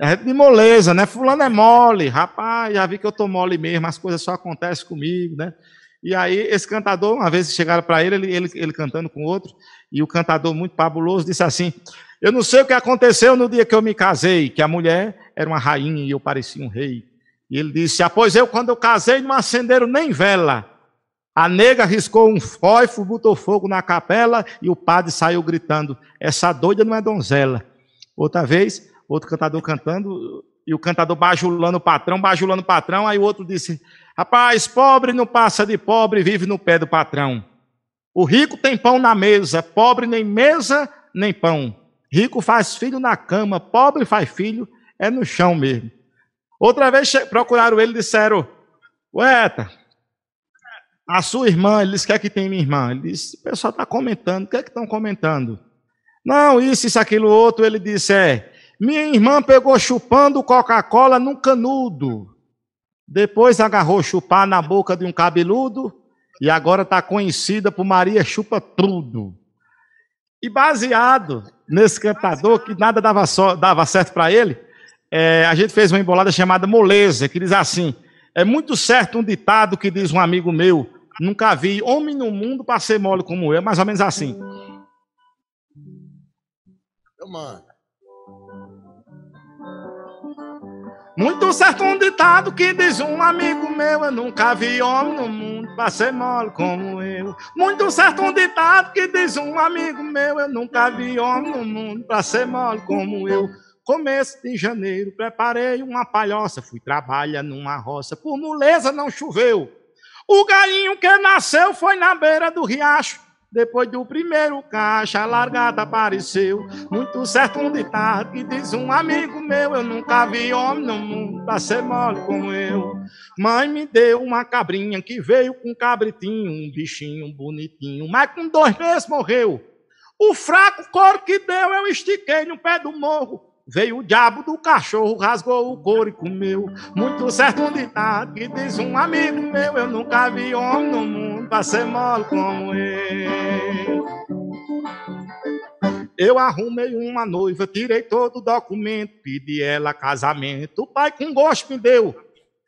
É de moleza, né? Fulano é mole, rapaz, já vi que eu tô mole mesmo, as coisas só acontecem comigo, né? E aí, esse cantador, uma vez chegaram para ele, ele, ele, ele cantando com outro, e o cantador, muito fabuloso, disse assim: Eu não sei o que aconteceu no dia que eu me casei, que a mulher era uma rainha e eu parecia um rei. E ele disse: Ah, pois eu, quando eu casei, não acenderam nem vela. A nega riscou um fósforo, botou fogo na capela e o padre saiu gritando: Essa doida não é donzela. Outra vez, outro cantador cantando, e o cantador bajulando o patrão, bajulando o patrão, aí o outro disse: Rapaz, pobre não passa de pobre, vive no pé do patrão. O rico tem pão na mesa, pobre nem mesa nem pão. Rico faz filho na cama, pobre faz filho, é no chão mesmo. Outra vez procuraram ele e disseram: Ueta, a sua irmã, ele disse: O que é que tem minha irmã? Ele disse: O pessoal está comentando, o que é que estão comentando? Não, isso, isso, aquilo, outro. Ele disse: É, minha irmã pegou chupando Coca-Cola num canudo. Depois agarrou chupar na boca de um cabeludo e agora está conhecida por Maria Chupa Tudo. E baseado nesse cantador, que nada dava, só- dava certo para ele, é, a gente fez uma embolada chamada Moleza, que diz assim: É muito certo um ditado que diz um amigo meu, nunca vi homem no mundo para ser mole como eu. É mais ou menos assim. Muito certo um ditado que diz um amigo meu, eu nunca vi homem no mundo pra ser mole como eu. Muito certo um ditado que diz um amigo meu, eu nunca vi homem no mundo pra ser mole como eu. Começo de janeiro, preparei uma palhoça, fui trabalhar numa roça, por moleza não choveu. O galinho que nasceu foi na beira do riacho, Depois do primeiro caixa, a largada apareceu. Muito certo um ditado que diz um amigo meu: Eu nunca vi homem no mundo pra ser mole como eu. Mãe me deu uma cabrinha que veio com cabritinho, um bichinho bonitinho, mas com dois meses morreu. O fraco couro que deu eu estiquei no pé do morro. Veio o diabo do cachorro, rasgou o couro e comeu. Muito certo um ditado que diz um amigo meu: Eu nunca vi homem no mundo pra ser mole como eu. Eu arrumei uma noiva, tirei todo o documento, pedi ela casamento. O pai com gosto me deu.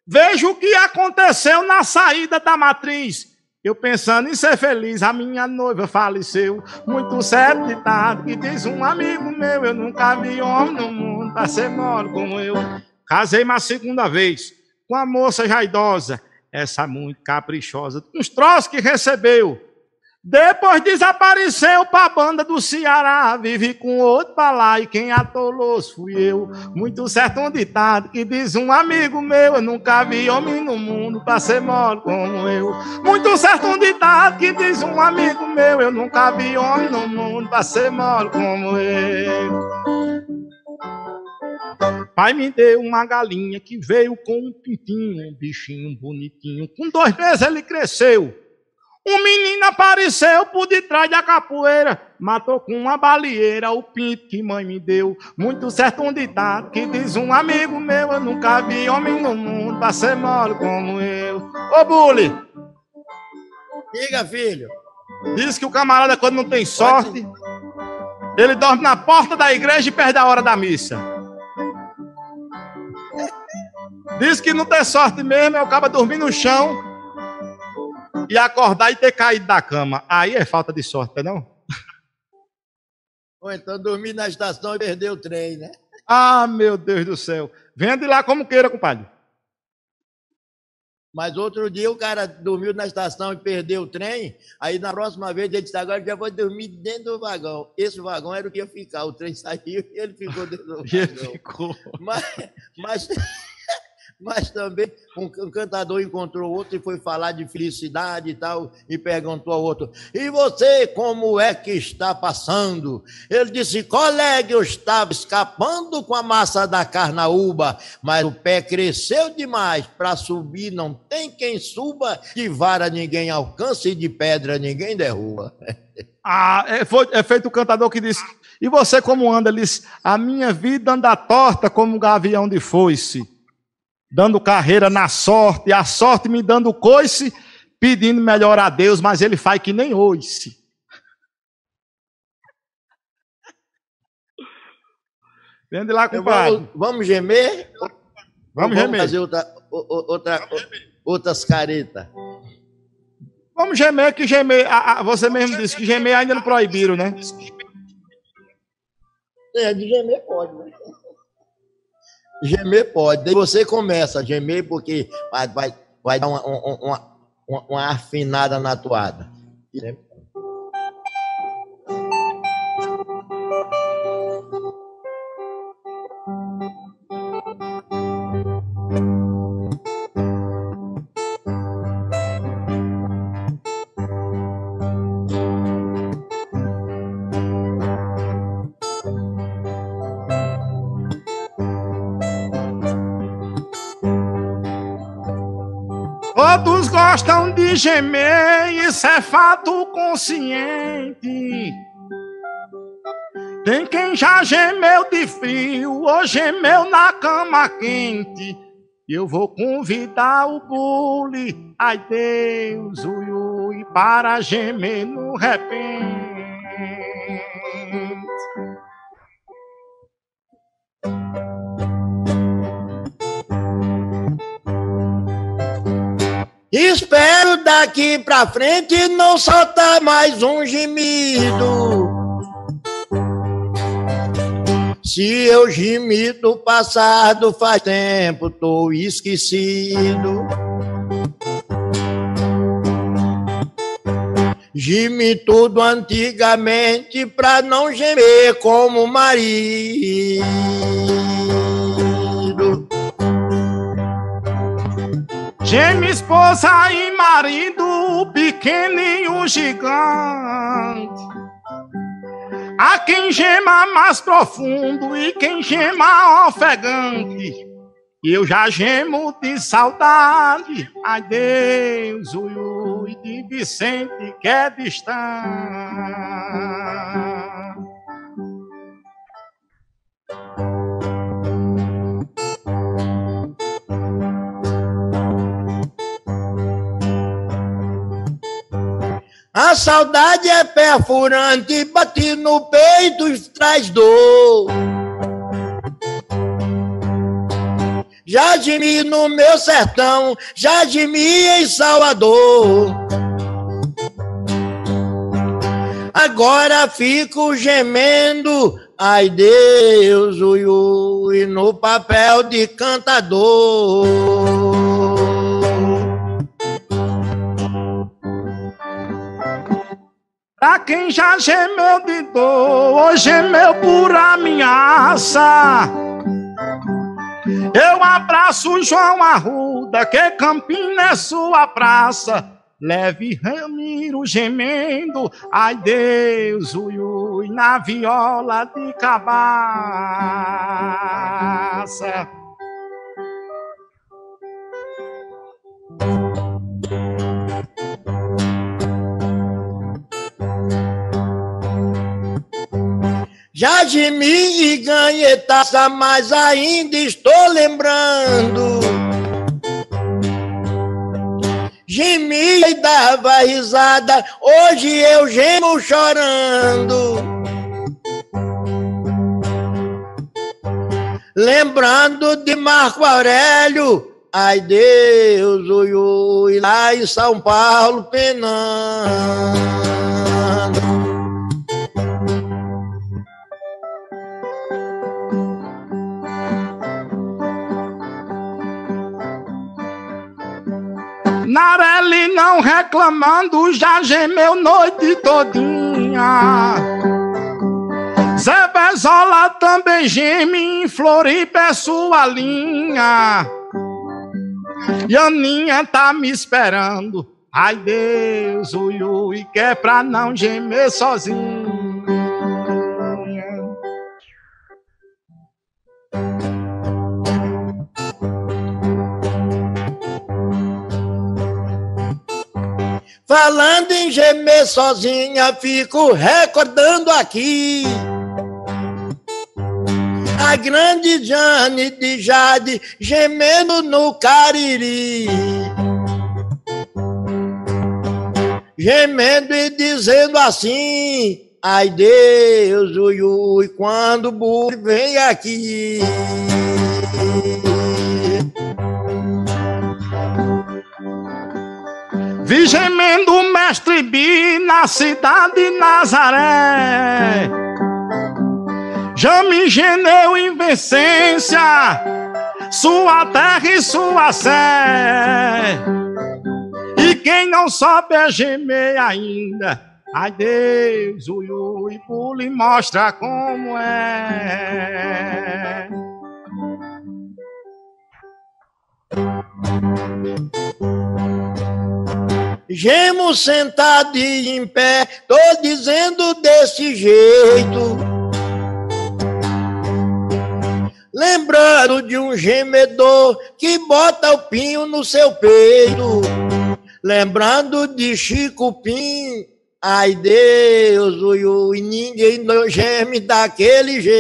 Veja o que aconteceu na saída da matriz. Eu pensando em ser feliz, a minha noiva faleceu. Muito certo ditado que diz um amigo meu: Eu nunca vi homem no mundo pra ser mole como eu. Casei uma segunda vez com a moça já idosa, essa muito caprichosa, uns troços que recebeu. Depois desapareceu pra banda do Ceará, vive com outro pra lá e quem atolou fui eu. Muito certo um ditado que diz um amigo meu, eu nunca vi homem no mundo pra ser mole como eu. Muito certo um ditado que diz um amigo meu, eu nunca vi homem no mundo pra ser mole como eu. Pai me deu uma galinha que veio com um pintinho, um bichinho bonitinho. Com dois meses ele cresceu. Um menino apareceu por detrás da capoeira, matou com uma balieira o pinto que mãe me deu. Muito certo um ditado que diz um amigo meu: Eu nunca vi homem no mundo pra ser mole como eu. Ô, Bully! Diga, filho. Diz que o camarada, quando não tem sorte, ele dorme na porta da igreja e perde a hora da missa. Diz que não tem sorte mesmo, é o cara dormir no chão e acordar e ter caído da cama. Aí é falta de sorte, não? Ou então dormir na estação e perder o trem, né? Ah, meu Deus do céu. Venha de lá como queira, compadre. Mas outro dia o cara dormiu na estação e perdeu o trem. Aí na próxima vez ele disse: agora já vou dormir dentro do vagão. Esse vagão era o que ia ficar. O trem saiu e ele ficou dentro do vagão. Ele ficou. Mas, mas, mas também um, cantador encontrou outro e foi falar de felicidade e tal, e perguntou ao outro: E você, como é que está passando? Ele disse: Colega, eu estava escapando com a massa da carnaúba, mas o pé cresceu demais. Para subir não tem quem suba, de vara ninguém alcança e de pedra ninguém derruba. Ah, é, foi, é feito o cantador que disse: E você como anda? Ele disse: A minha vida anda torta como um gavião de foice, dando carreira na sorte, e a sorte me dando coice, pedindo melhor a Deus, mas ele faz que nem oice. Vende lá, compadre. vamos, vamos gemer? Vamos Ou gemer. fazer outra, outra, outras caretas. Vamos gemer, que gemer. ah, ah, você mesmo disse que gemer ainda não proibiram, né? É, de gemer pode, né? Gemer pode. Daí você começa a gemer porque vai, vai, vai dar uma, uma, uma- uma- afinada na toada. Gostam de gemer, isso é fato consciente. Tem quem já gemeu de frio ou gemeu na cama quente. Eu vou convidar o bule, ai Deus, ui, ui, para gemer no repente. Espero daqui pra frente não soltar mais um gemido. Se eu gemi do passado faz tempo, tô esquecido. Gime tudo antigamente pra não gemer como marido. Geme esposa e marido, pequeno e o gigante. Há quem gema mais profundo e quem gema ofegante. Eu já gemo de saudade, ai Deus, ui, ui, de Vicente que é distante. A saudade é perfurante, bate no peito e traz dor. Já gemi no meu sertão, já gemi em Salvador. Agora fico gemendo, ai Deus, ui, ui, no papel de cantador. Pra quem já gemeu de dor, ou gemeu por ameaça. Eu abraço João Arruda, que Campina é sua praça. Leve Ramiro gemendo, ai Deus, ui, ui, na viola de cabaça. Já de mim e ganhei taça, mas ainda estou lembrando. Gemia e dava risada, hoje eu gemo chorando. Lembrando de Marco Aurélio, ai Deus, ui, ui, lá em São Paulo penando. Narelli não reclamando, já gemeu noite todinha. Zé Bezola também geme, em Floripa é sua linha. E Aninha tá me esperando, ai Deus, ui, ui, que é pra não gemer sozinho. Falando em gemer sozinha, fico recordando aqui. A grande Jane de Jade gemendo no Cariri. Gemendo e dizendo assim: Ai Deus, ui, ui, quando o vem aqui. Vi gemendo o mestre Bi na cidade de Nazaré. Já me geneu em Vicência, sua terra e sua sé. E quem não sabe é gemer ainda. Ai Deus, ui, ui, pule mostra como é. Gemo sentado e em pé, tô dizendo desse jeito. Lembrando de um gemedor que bota o pinho no seu peito. Lembrando de Chico Pim, ai Deus, ui, ui, ninguém geme daquele jeito.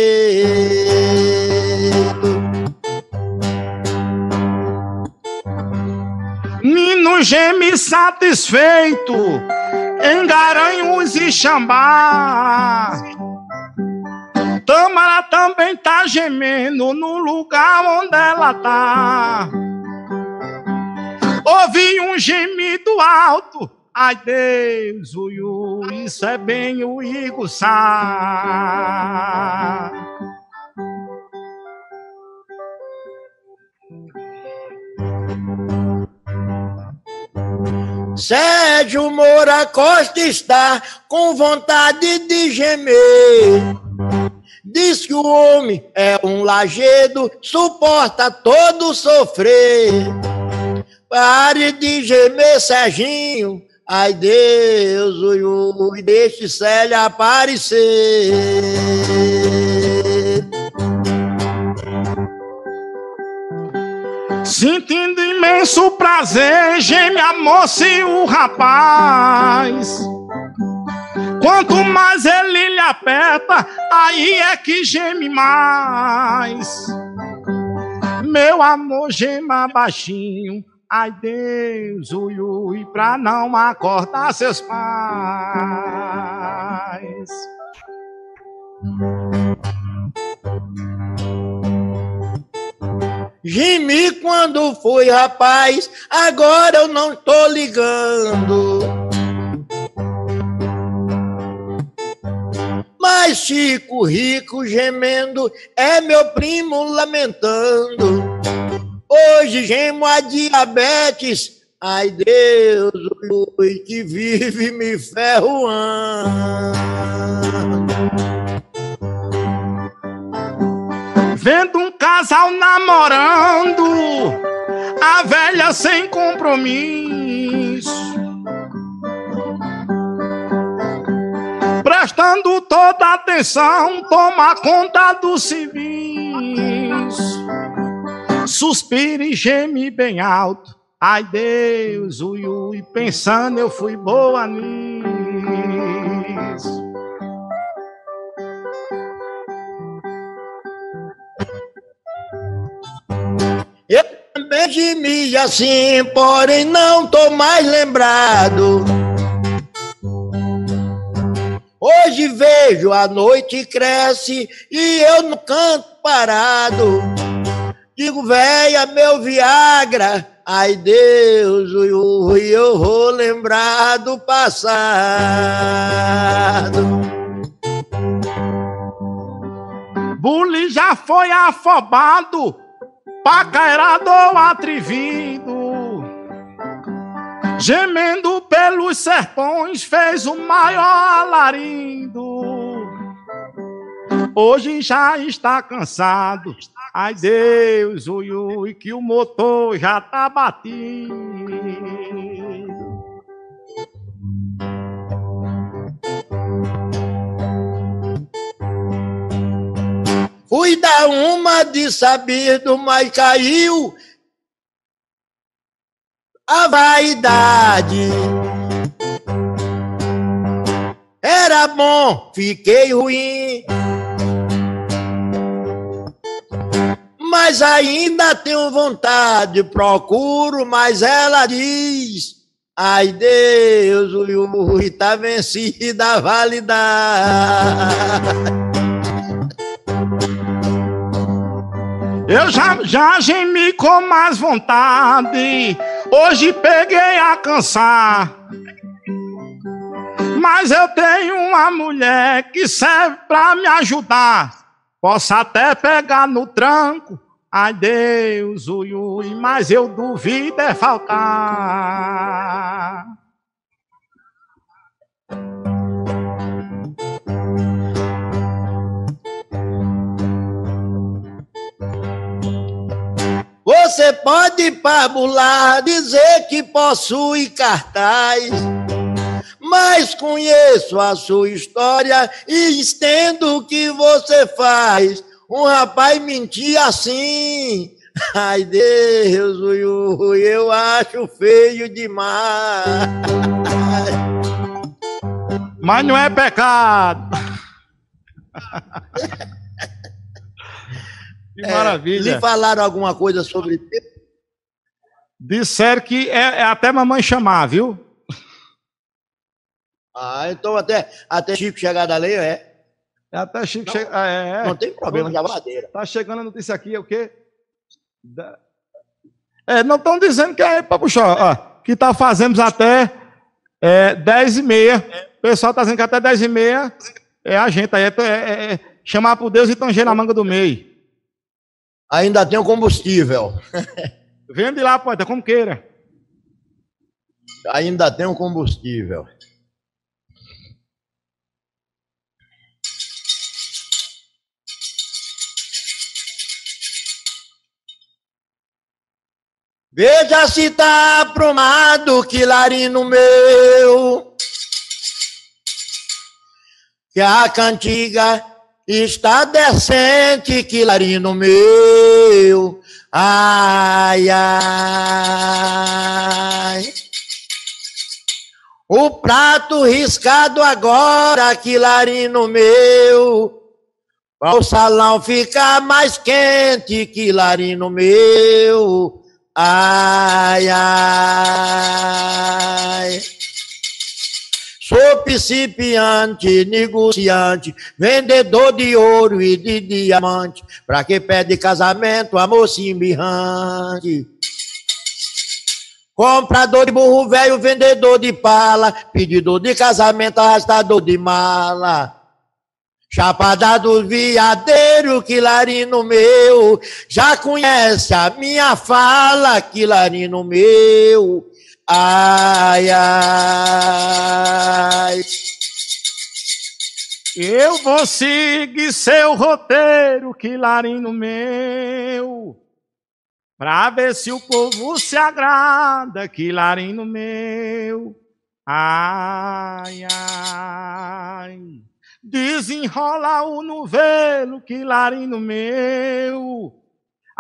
Geme satisfeito em Garanhuns e Xambá. Tamara também tá gemendo no lugar onde ela tá. Ouvi um gemido alto. Ai Deus, ui, ui, isso é bem o Iguçá. Sérgio Moura Costa está com vontade de gemer. Diz que o homem é um lajedo, suporta todo sofrer. Pare de gemer, Serginho. Ai, Deus, ui, ui, deixe Célia aparecer. Sentindo imenso prazer, geme a moça e o rapaz. Quanto mais ele lhe aperta, aí é que geme mais. Meu amor gema baixinho, ai Deus, ui, ui, pra não acordar seus pais. Gemi quando fui rapaz, agora eu não tô ligando. Mas Chico rico gemendo é meu primo lamentando. Hoje gemo a diabetes, ai Deus, ui, que vive me ferroando. Vendo um casal namorando, a velha sem compromisso. Prestando toda atenção, toma conta do serviço. Suspira e geme bem alto. Ai Deus, ui, ui, pensando eu fui boa nisso. Eu também gemi assim, porém não tô mais lembrado. Hoje vejo a noite cresce e eu no canto parado. Digo, véia, meu Viagra, ai Deus, ui, eu vou lembrar do passado. Bully já foi afobado, paquerador atrevido. Gemendo pelos sertões, fez o maior alarido. Hoje já está cansado. Ai Deus, ui, ui, que o motor já tá batido. Fui dar uma de sabido, mas caiu a vaidade. Era bom, fiquei ruim. Mas ainda tenho vontade, procuro, mas ela diz: Ai Deus, ui, ui, tá vencida a validade. Eu já, já gemi com mais vontade. Hoje peguei a cansar. Mas eu tenho uma mulher que serve pra me ajudar. Posso até pegar no tranco. Ai Deus, ui, ui, mas eu duvido é faltar. Você pode pabular, dizer que possui cartaz, mas conheço a sua história e entendo o que você faz. Um rapaz mentir assim, ai Deus, eu acho feio demais. Mas não é pecado. que É, maravilha. lhe falaram alguma coisa sobre Disseram que é, é até mamãe chamar, viu? Ah, então até, até Chico chegar da lei, é. É até Chico chega. ah, É, é. Não tem problema de abradeira. Tá chegando a notícia aqui, é o quê? Da- É, não estão dizendo que é para puxar, ó, que tá fazendo até é, 10 e meia. O pessoal tá dizendo que até 10 e meia é a gente aí. É, é- é chamar por Deus e tanger na manga do meio. Ainda tem o combustível. Vende lá, poeta, como queira. Ainda tem um combustível. Veja se tá aprumado, quilarino meu. Que a cantiga está decente, quilarino meu. Ai, ai. O prato riscado agora, quilarino meu. Para o salão ficar mais quente, quilarino meu. Ai, ai. Sou principiante, negociante, vendedor de ouro e de diamante. Pra que pede casamento, amor simbirrante? Comprador de burro velho, vendedor de pala, pedidor de casamento, arrastador de mala. Chapada do viadeiro, quilarino meu, já conhece a minha fala, quilarino meu. Ai, ai. Eu vou seguir seu roteiro, quilarino meu, pra ver se o povo se agrada, quilarino meu. Ai, ai. Desenrola o novelo, quilarino meu.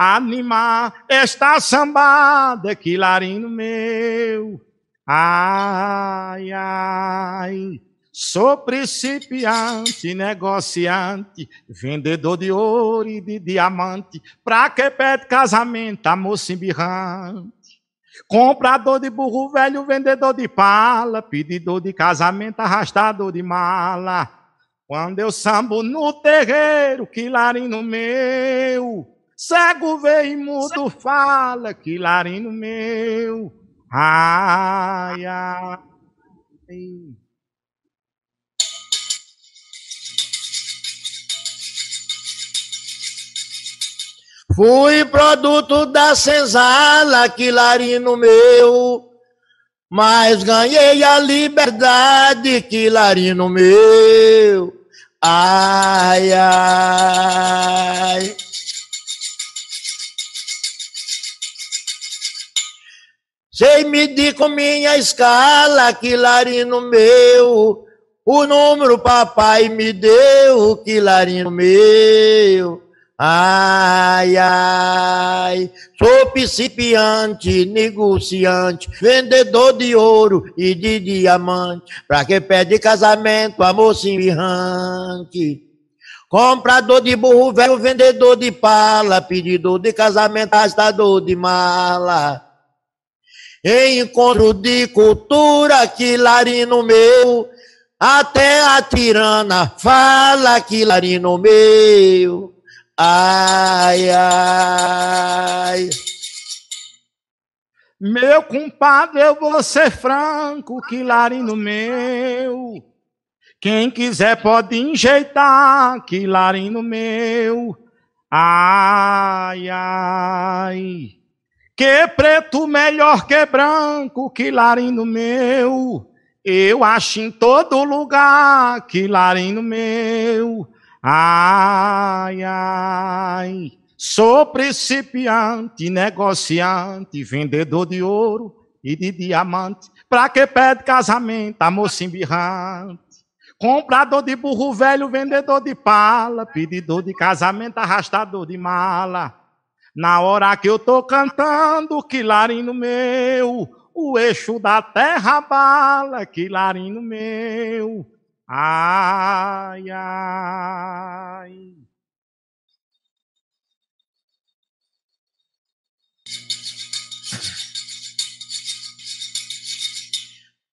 Animar esta sambada, quilarino meu. Ai, ai. Sou principiante, negociante, vendedor de ouro e de diamante. Pra que pede casamento, amor simbirrante? Comprador de burro velho, vendedor de pala, pedidor de casamento, arrastador de mala. Quando eu sambo no terreiro, quilarino meu, cego vê e mudo fala, quilarino meu. Ai, ai. Fui produto da senzala, quilarino meu, mas ganhei a liberdade, quilarino meu. Ai, ai. Sei medir com minha escala, quilarino meu. O número papai me deu, quilarino meu. Ai, ai, sou principiante, negociante, vendedor de ouro e de diamante. Pra que pede casamento, amor simbirrante? Comprador de burro velho, vendedor de pala, pedidor de casamento, arrastador de mala. Encontro de cultura, quilarino meu, até a tirana fala, quilarino meu. Ai, ai. Meu compadre, eu vou ser franco, quilarino meu. Quem quiser pode enjeitar, quilarino meu. Ai, ai. Que preto melhor que branco, quilarino meu. Eu acho em todo lugar, quilarino meu. Ai, ai, sou principiante, negociante, vendedor de ouro e de diamante. Pra que pede casamento, amor simbirrante? Comprador de burro velho, vendedor de pala, pedidor de casamento, arrastador de mala. Na hora que eu tô cantando, que larino meu, o eixo da terra bala, que larino meu. Ai, ai.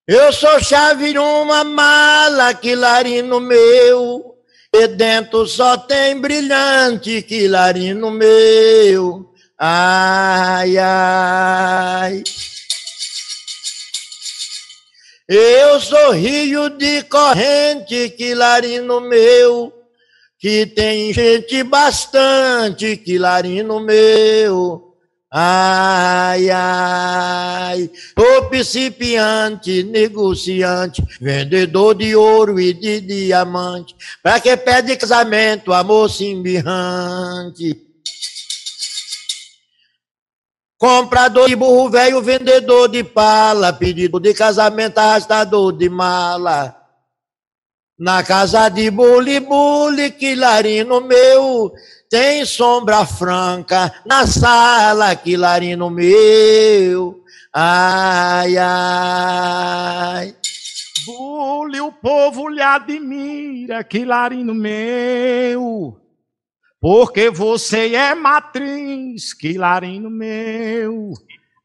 Eu sou chave numa mala, quilarino meu, dentro só tem brilhante, quilarino meu. Ai, ai. Eu sou rio de corrente, quilarino meu, que tem gente bastante, quilarino meu. Ai, ai, sou principiante, negociante, vendedor de ouro e de diamante. Pra que pede casamento, amor simbirrante? Comprador de burro velho, vendedor de pala, pedido de casamento, arrastador de mala. Na casa de bule, bule, quilarino meu, tem sombra franca na sala, quilarino meu. Ai, ai. Bule, o povo lhe admira, quilarino meu. Porque você é matriz, quilarino meu.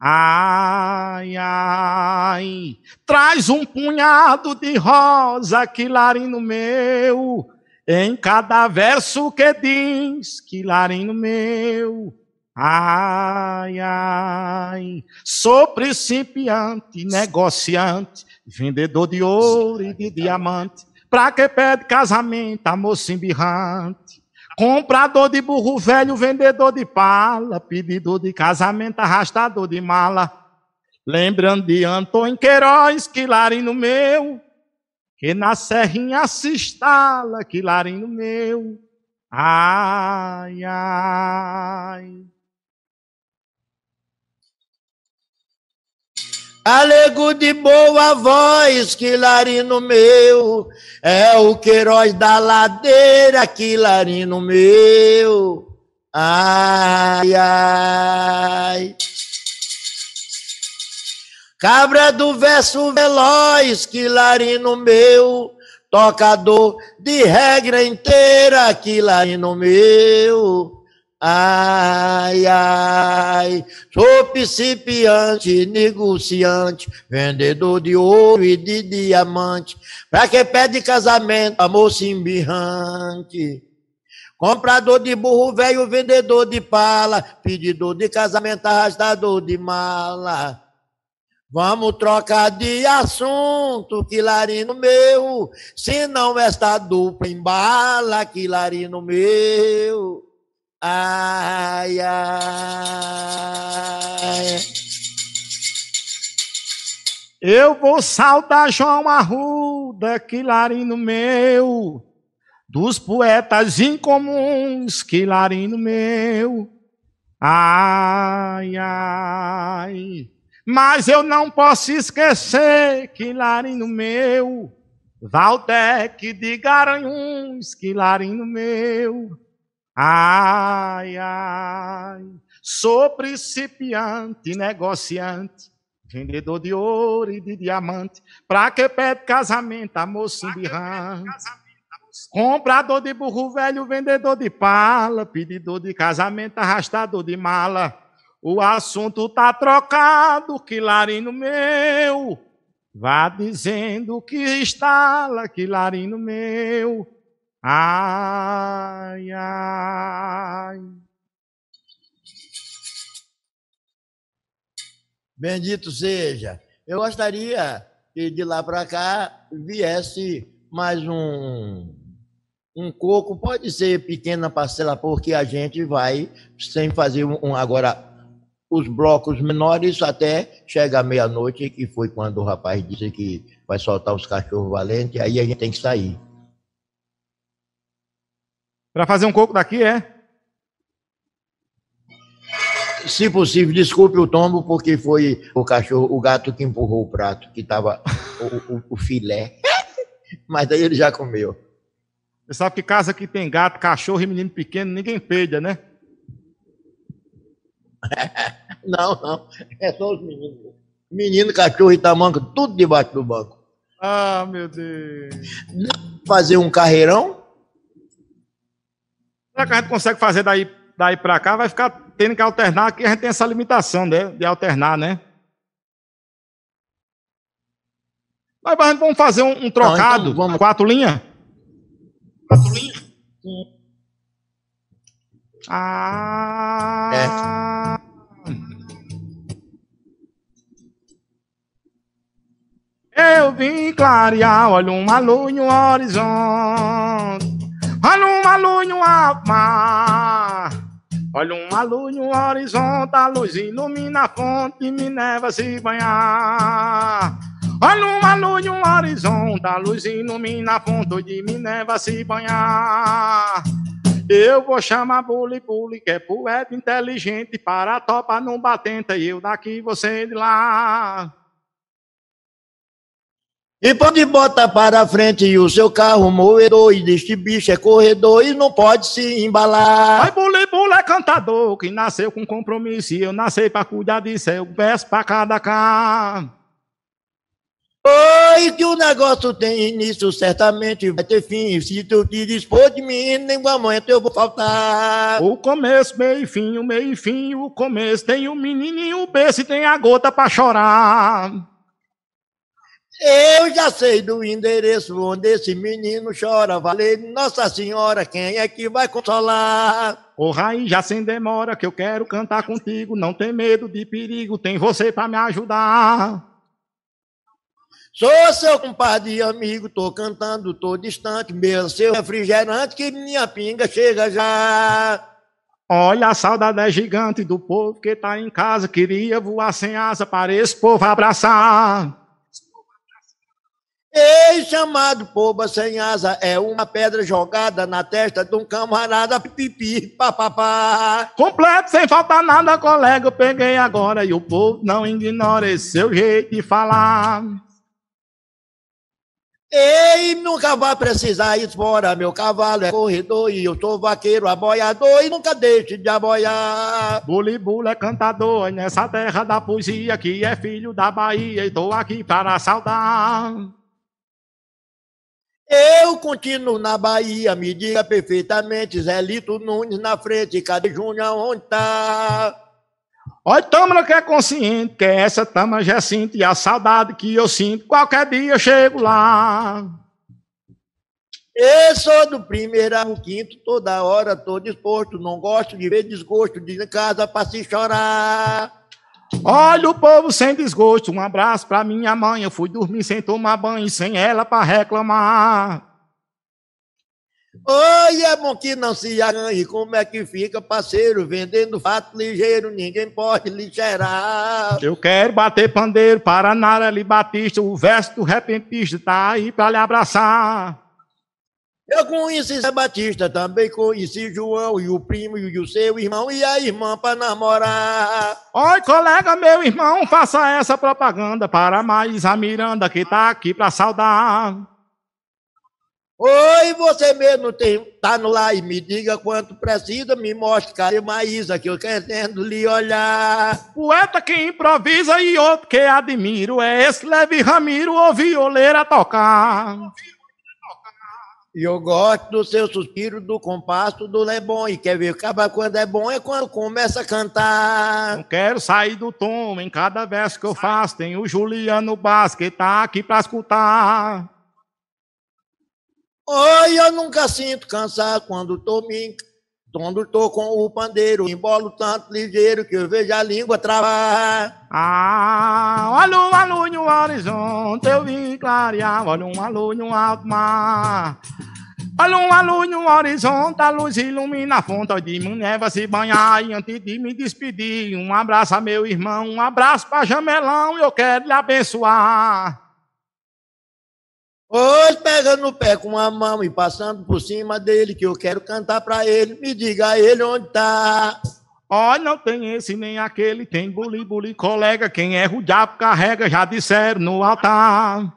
Ai, ai, traz um punhado de rosa, quilarino meu, em cada verso que diz, quilarino meu. Ai, ai, sou principiante, negociante, vendedor de ouro e de diamante. Pra que pede casamento, amor embirrante? Comprador de burro velho, vendedor de pala, pedidor de casamento, arrastador de mala. Lembrando de Antônio Queiroz, quilarino meu, que na serrinha se instala, quilarino meu. Ai, ai. Alego de boa voz, quilarino meu, é o Queiroz da ladeira, quilarino meu. Ai, ai. Cabra do verso veloz, quilarino meu, tocador de regra inteira, quilarino meu. Ai, ai, sou principiante, negociante, vendedor de ouro e de diamante. Pra que pede casamento, amor simbirrante. Comprador de burro velho, vendedor de pala, pedidor de casamento, arrastador de mala. Vamos trocar de assunto, quilarino meu, se não esta dupla embala, quilarino meu. Ai, ai. Eu vou saudar João Arruda, quilarino meu, dos poetas incomuns, quilarino meu. Ai, ai. Mas eu não posso esquecer, quilarino meu, Valdec de Garanhuns, quilarino meu. Ai, ai, sou principiante, negociante, vendedor de ouro e de diamante. Pra que pede casamento, amor simbirrante? Comprador de burro velho, vendedor de pala, pedidor de casamento, arrastador de mala. O assunto tá trocado, quilarino meu. Vá dizendo que estala, quilarino meu. Ai, ai. Bendito seja. Eu gostaria que de lá para cá viesse mais um um coco, pode ser pequena parcela, porque a gente vai sem fazer um, agora os blocos menores até chegar meia-noite, que foi quando o rapaz disse que vai soltar os cachorros valentes, aí a gente tem que sair. Para fazer um coco daqui, é? Se possível, desculpe o tombo, porque foi o cachorro, o gato que empurrou o prato, que estava o, o, o, filé. Mas daí ele já comeu. Você sabe que casa que tem gato, cachorro e menino pequeno, ninguém peida, né? não, não. É só os meninos. Menino, cachorro e tamanco, tudo debaixo do banco. Ah, meu Deus. Fazer um carreirão? Será que a gente consegue fazer daí, daí para cá? Vai ficar tendo que alternar, aqui a gente tem essa limitação né, de alternar, né? Mas vamos fazer um, um trocado, Não, então vamos... quatro linhas? Quatro linhas? Sim. Ah... É. Eu vim clarear, olha uma luz no horizonte. Olha uma luz no mar. Olha uma luz no horizonte, a luz ilumina a fonte e me leva a se banhar. Olha uma luz no horizonte, a luz ilumina a fonte e me leva a se banhar. Eu vou chamar Bully Bully, que é poeta inteligente, para topa num batenta, e eu daqui, você de lá. E pode botar para frente o seu carro moedor, e deste bicho é corredor e não pode se embalar. Ai, Bully Bully é cantador, que nasceu com compromisso, e eu nasci para cuidar disso, eu peço para cada cá. Oi, que o negócio tem início, certamente vai ter fim. Se tu te dispor de mim, nem momento eu vou faltar. O começo, meio fim, o meio fim, o começo. Tem o menininho, o berço e tem a gota pra chorar. Eu já sei do endereço onde esse menino chora. Valeu, Nossa Senhora, quem é que vai consolar? Ô, Raí, já sem demora, que eu quero cantar contigo. Não tem medo de perigo, tem você pra me ajudar. Sou seu compadre e amigo, tô cantando, tô distante, meu seu refrigerante, que minha pinga chega já. Olha, a saudade é gigante do povo que tá em casa, queria voar sem asa para esse povo abraçar. Ei, chamado povo sem asa, é uma pedra jogada na testa de um camarada, pipipi, papapá. Completo, sem faltar nada, colega, eu peguei agora, e o povo não ignora esse seu jeito de falar. Ei, nunca vai precisar explorar. Meu cavalo é corredor e eu sou vaqueiro aboiador e nunca deixe de aboiar. Buli Buli é cantador nessa terra da poesia que é filho da Bahia e tô aqui para saudar. Eu continuo na Bahia, me diga perfeitamente, Zé Lito Nunes na frente, cadê Júnior, onde tá? Olha, Tâmara que é consciente, que essa Tâmara já sinto, e a saudade que eu sinto, qualquer dia eu chego lá. Eu sou do primeiro ao quinto, toda hora tô disposto, não gosto de ver desgosto de casa para se chorar. Olha o povo sem desgosto, um abraço para minha mãe, eu fui dormir sem tomar banho, sem ela para reclamar. Oi, é bom que não se arranhe, como é que fica, parceiro, vendendo fato ligeiro, ninguém pode lhe cheirar. Eu quero bater pandeiro para Narali Batista, o verso do repentista tá aí para lhe abraçar. Eu conheci Zé Batista, também conheci João e o primo e o seu irmão e a irmã para namorar. Oi, colega, meu irmão, faça essa propaganda para Maísa Miranda que tá aqui para saudar. Oi, você mesmo tem, tá no lá e me diga quanto precisa, me mostre, cadê Maísa, que eu querendo lhe olhar. Poeta que improvisa e outro que admiro, é esse Leve Ramiro, ou violeira tocar. E eu gosto do seu suspiro, do compasso, do lebon. E quer ver, acaba quando é bom é quando começa a cantar. Não quero sair do tom, em cada verso que eu faço, tem o Juliano Basque que tá aqui pra escutar. Oi, eu nunca sinto cansado quando tô me quando tô com o pandeiro, embolo tanto ligeiro que eu vejo a língua travar. Ah, olha uma luz no horizonte, eu vim clarear. Olha uma luz no alto mar. Olha uma luz no horizonte, a luz ilumina a fonte de mulher vai se banhar. E antes de me despedir, um abraço a meu irmão, um abraço para Jamelão, eu quero lhe abençoar. Hoje pegando no pé com a mão e passando por cima dele, que eu quero cantar para ele, me diga ele onde tá. Ó, oh, não tem esse nem aquele, tem buli buli colega, quem erra o diabo carrega, já disseram no altar.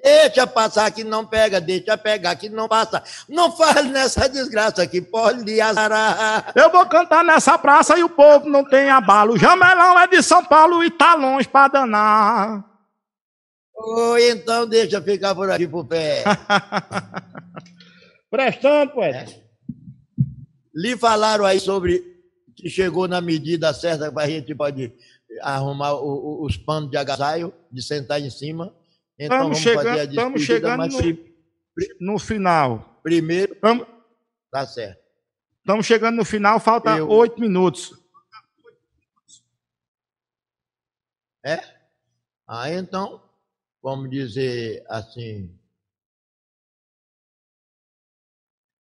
Deixa passar que não pega, deixa pegar que não passa. Não fale nessa desgraça que pode lhe azarar. Eu vou cantar nessa praça e o povo não tem abalo. Jamelão é de São Paulo e tá longe pra danar. Oi, então deixa ficar por aqui pro pé. Prestando, poeta. É. Lhe falaram aí sobre que chegou na medida certa para a gente pode arrumar o, o, os panos de agasalho, de sentar em cima. Então estamos chegando, estamos chegando no, no, final. Primeiro, estamos, tá certo. Estamos chegando no final, falta oito minutos. É? Ah, então vamos dizer assim,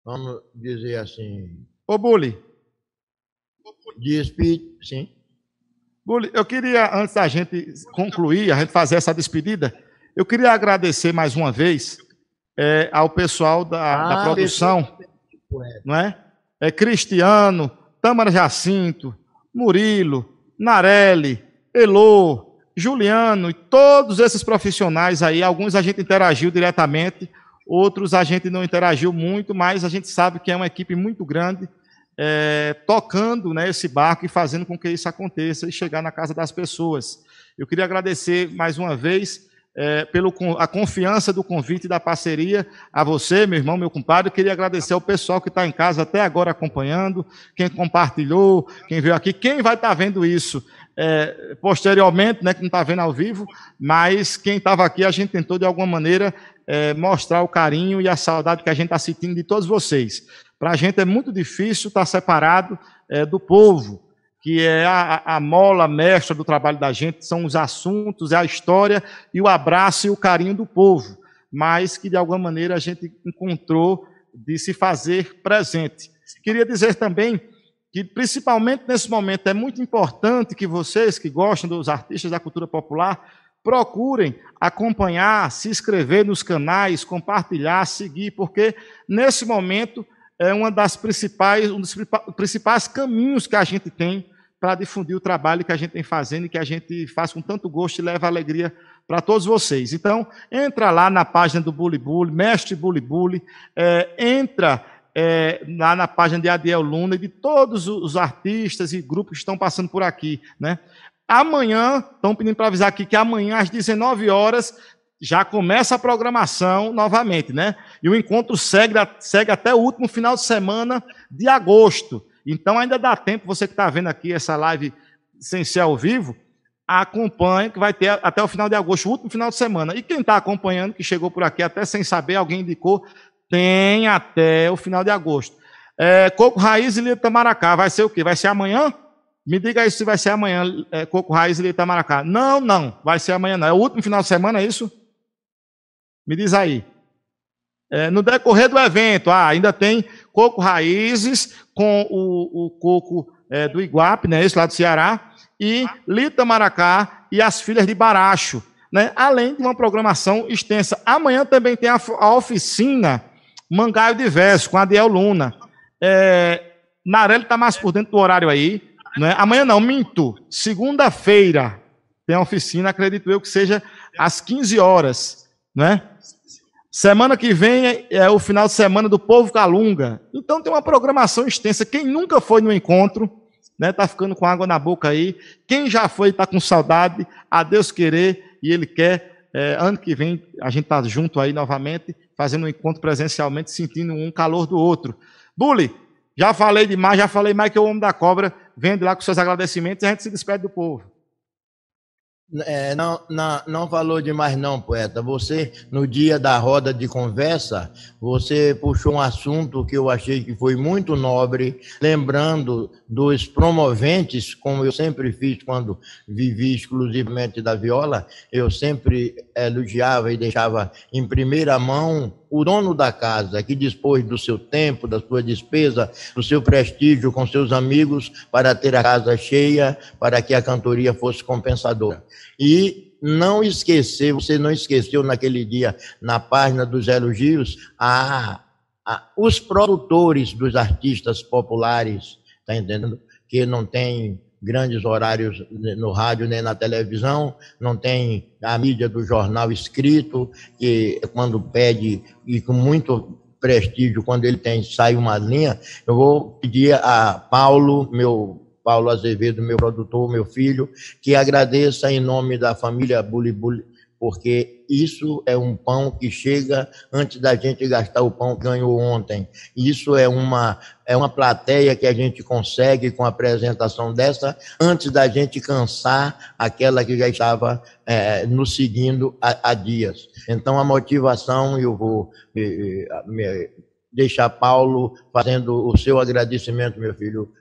vamos dizer assim. Ô, Bully. De espírito, sim. Bully, eu queria, antes da gente concluir, a gente fazer essa despedida, eu queria agradecer mais uma vez é, ao pessoal da, ah, da produção. não é? É Cristiano, Tâmara Jacinto, Murilo, Narelli, Elô, Juliano e todos esses profissionais aí, alguns a gente interagiu diretamente, outros a gente não interagiu muito, mas a gente sabe que é uma equipe muito grande é, tocando né, esse barco e fazendo com que isso aconteça e chegar na casa das pessoas. Eu queria agradecer mais uma vez é, pela confiança do convite e da parceria a você, meu irmão, meu compadre. Eu queria agradecer ao pessoal que está em casa até agora acompanhando, quem compartilhou, quem veio aqui, quem vai estar tá vendo isso é, posteriormente, né, que não está vendo ao vivo, mas quem estava aqui, a gente tentou de alguma maneira é, mostrar o carinho e a saudade que a gente está sentindo de todos vocês. Para a gente é muito difícil estar tá separado é, do povo que é a, a, mola mestra do trabalho da gente, são os assuntos, é a história e o abraço e o carinho do povo, mas que de alguma maneira a gente encontrou de se fazer presente. Queria dizer também que, principalmente nesse momento, é muito importante que vocês que gostam dos artistas da cultura popular procurem acompanhar, se inscrever nos canais, compartilhar, seguir, porque nesse momento é uma das principais, um dos principais caminhos que a gente tem para difundir o trabalho que a gente tem fazendo e que a gente faz com tanto gosto e leva alegria para todos vocês. Então, entra lá na página do Bully Bully, Mestre Bully Bully, é, entra é, lá na página de Adiel Luna e de todos os artistas e grupos que estão passando por aqui. Né? Amanhã, estão pedindo para avisar aqui que amanhã, às 19 horas, já começa a programação novamente, né? E o encontro segue, segue até o último final de semana de agosto. Então ainda dá tempo, você que está vendo aqui essa live sem ser ao vivo, acompanhe, que vai ter até o final de agosto, o último final de semana. E quem está acompanhando, que chegou por aqui até sem saber, alguém indicou, tem até o final de agosto. É, Coco Raiz e Lita Maracá, vai ser o quê? Vai ser amanhã? Me diga aí se vai ser amanhã, é, Coco Raiz e Lita Maracá. Não, não, vai ser amanhã não. É o último final de semana, é isso? Me diz aí. É, no decorrer do evento, ah, ainda tem coco raízes com o, o coco é, do Iguape, né, esse lá do Ceará, e Lita Maracá e as filhas de Baracho, né, além de uma programação extensa. Amanhã também tem a, a oficina Mangaio Diverso, com Adiel Luna. É, Narelli está mais por dentro do horário aí. Né? Amanhã não, minto. Segunda-feira tem a oficina, acredito eu que seja às 15 horas. Né? Semana que vem é, é o final de semana do Povo Calunga. Então tem uma programação extensa. Quem nunca foi no encontro, né, tá ficando com água na boca aí. Quem já foi está com saudade. A Deus querer e Ele quer. É, ano que vem a gente tá junto aí novamente, fazendo um encontro presencialmente, sentindo um calor do outro. Bully, já falei demais, já falei mais que o homem da cobra. Vende lá com seus agradecimentos e a gente se despede do povo. É, não, não, não falou demais não, poeta. Você, no dia da roda de conversa, você puxou um assunto que eu achei que foi muito nobre, lembrando dos promoventes, como eu sempre fiz quando vivi exclusivamente da viola, eu sempre elogiava e deixava em primeira mão o dono da casa, que dispôs do seu tempo, da sua despesa, do seu prestígio com seus amigos para ter a casa cheia, para que a cantoria fosse compensadora. E não esquecer, você não esqueceu naquele dia, na página dos elogios, a, a, os produtores dos artistas populares, tá entendendo? Que não tem grandes horários no rádio nem na televisão, não tem a mídia do jornal escrito, que quando pede, e com muito prestígio, quando ele tem, sai uma linha, eu vou pedir a Paulo, meu Paulo Azevedo, meu produtor, meu filho, que agradeça em nome da família Bully, porque isso é um pão que chega antes da gente gastar o pão que ganhou ontem. Isso é uma, é uma plateia que a gente consegue com a apresentação dessa, antes da gente cansar aquela que já estava é, nos seguindo há, há, dias. Então, a motivação, eu vou me, me deixar Paulo fazendo o seu agradecimento, meu filho,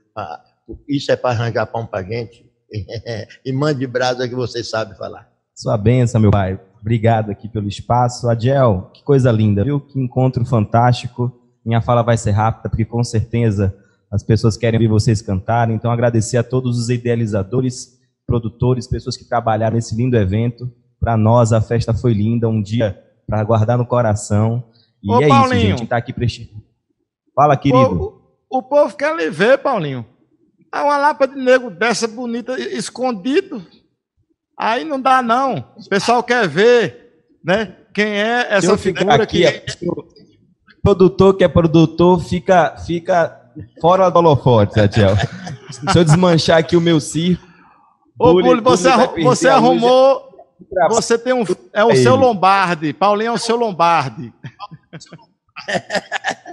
isso é para arranjar pão para gente. e mande brasa que você sabe falar. Sua benção, meu pai. Obrigado aqui pelo espaço. Adiel, que coisa linda, viu? Que encontro fantástico. Minha fala vai ser rápida, porque com certeza as pessoas querem ouvir vocês cantarem. Então, agradecer a todos os idealizadores, produtores, pessoas que trabalharam nesse lindo evento. Para nós, a festa foi linda, um dia para guardar no coração. E Ô, é Paulinho. isso, gente. está aqui prestigiando. Fala, querido. O povo, o povo quer lhe ver, Paulinho. Há uma lapa de negro dessa bonita, escondido. Aí não dá, não. O pessoal quer ver, né? Quem é essa Eu figura aqui, que. o produtor que é produtor fica, fica fora do holofote, Atiel. Se eu desmanchar aqui o meu circo. Ô, Bully- você, você arrumou. Você tem um. É o É seu. Lombardi. Paulinho é o seu Lombardi.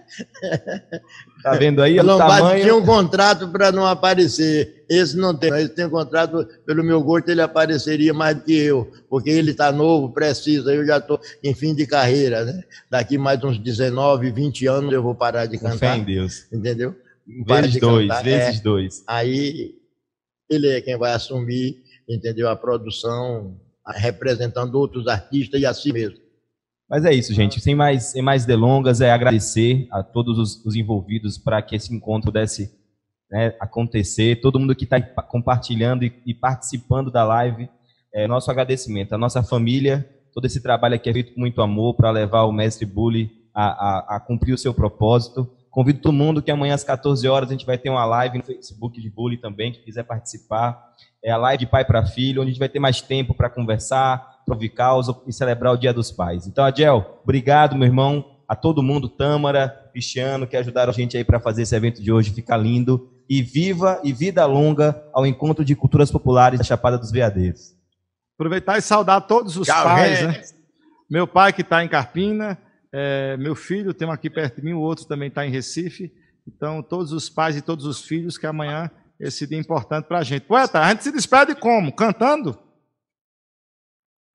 Tá vendo aí? O O Lombardi tamanho. tinha um contrato para não aparecer. Esse não tem. Esse tem um contrato, pelo meu gosto, ele apareceria mais do que eu, porque ele está novo, precisa. Eu já estou em fim de carreira, né? Daqui mais uns 19, 20 anos eu vou parar de Com fé cantar. em Deus. Entendeu? Parar Vezes dois, cantar, vezes é. dois. Aí ele é quem vai assumir, entendeu? A produção, representando outros artistas e assim mesmo. Mas é isso, gente. Sem mais, sem mais delongas, é agradecer a todos os, os envolvidos para que esse encontro pudesse né, acontecer. Todo mundo que está compartilhando e, e participando da live, é, nosso agradecimento. A nossa família, todo esse trabalho aqui é feito com muito amor para levar o mestre Bully a, a- a cumprir o seu propósito. Convido todo mundo que amanhã às 14 horas a gente vai ter uma live no Facebook de Bully também, que quiser participar. É a live de pai para filho, onde a gente vai ter mais tempo para conversar, ouvir causa e celebrar o Dia dos Pais. Então, Adiel, obrigado, meu irmão, a todo mundo, Tâmara, Cristiano, que ajudaram a gente aí para fazer esse evento de hoje ficar lindo. E viva e vida longa ao encontro de culturas populares da Chapada dos Veadeiros. Aproveitar e saudar todos os Tchau, pais, né? Meu pai que está em Carpina, é, meu filho tem um aqui perto de mim, o outro também está em Recife. Então, todos os pais e todos os filhos, que amanhã esse dia é importante para a gente. Poeta, a gente se despede como? Cantando?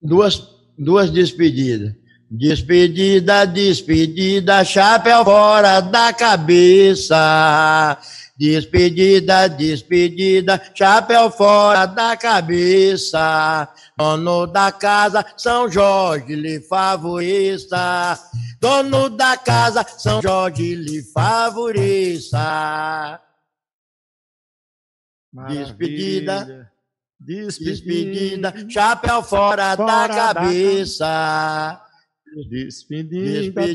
Duas, duas despedidas. Despedida, despedida, chapéu fora da cabeça. Despedida, despedida, chapéu fora da cabeça. Dono da casa, São Jorge lhe favoreça. Dono da casa, São Jorge lhe favoreça. Maravilha. Despedida, chapéu fora, Fora da da cabeça. Despedida, Despedida,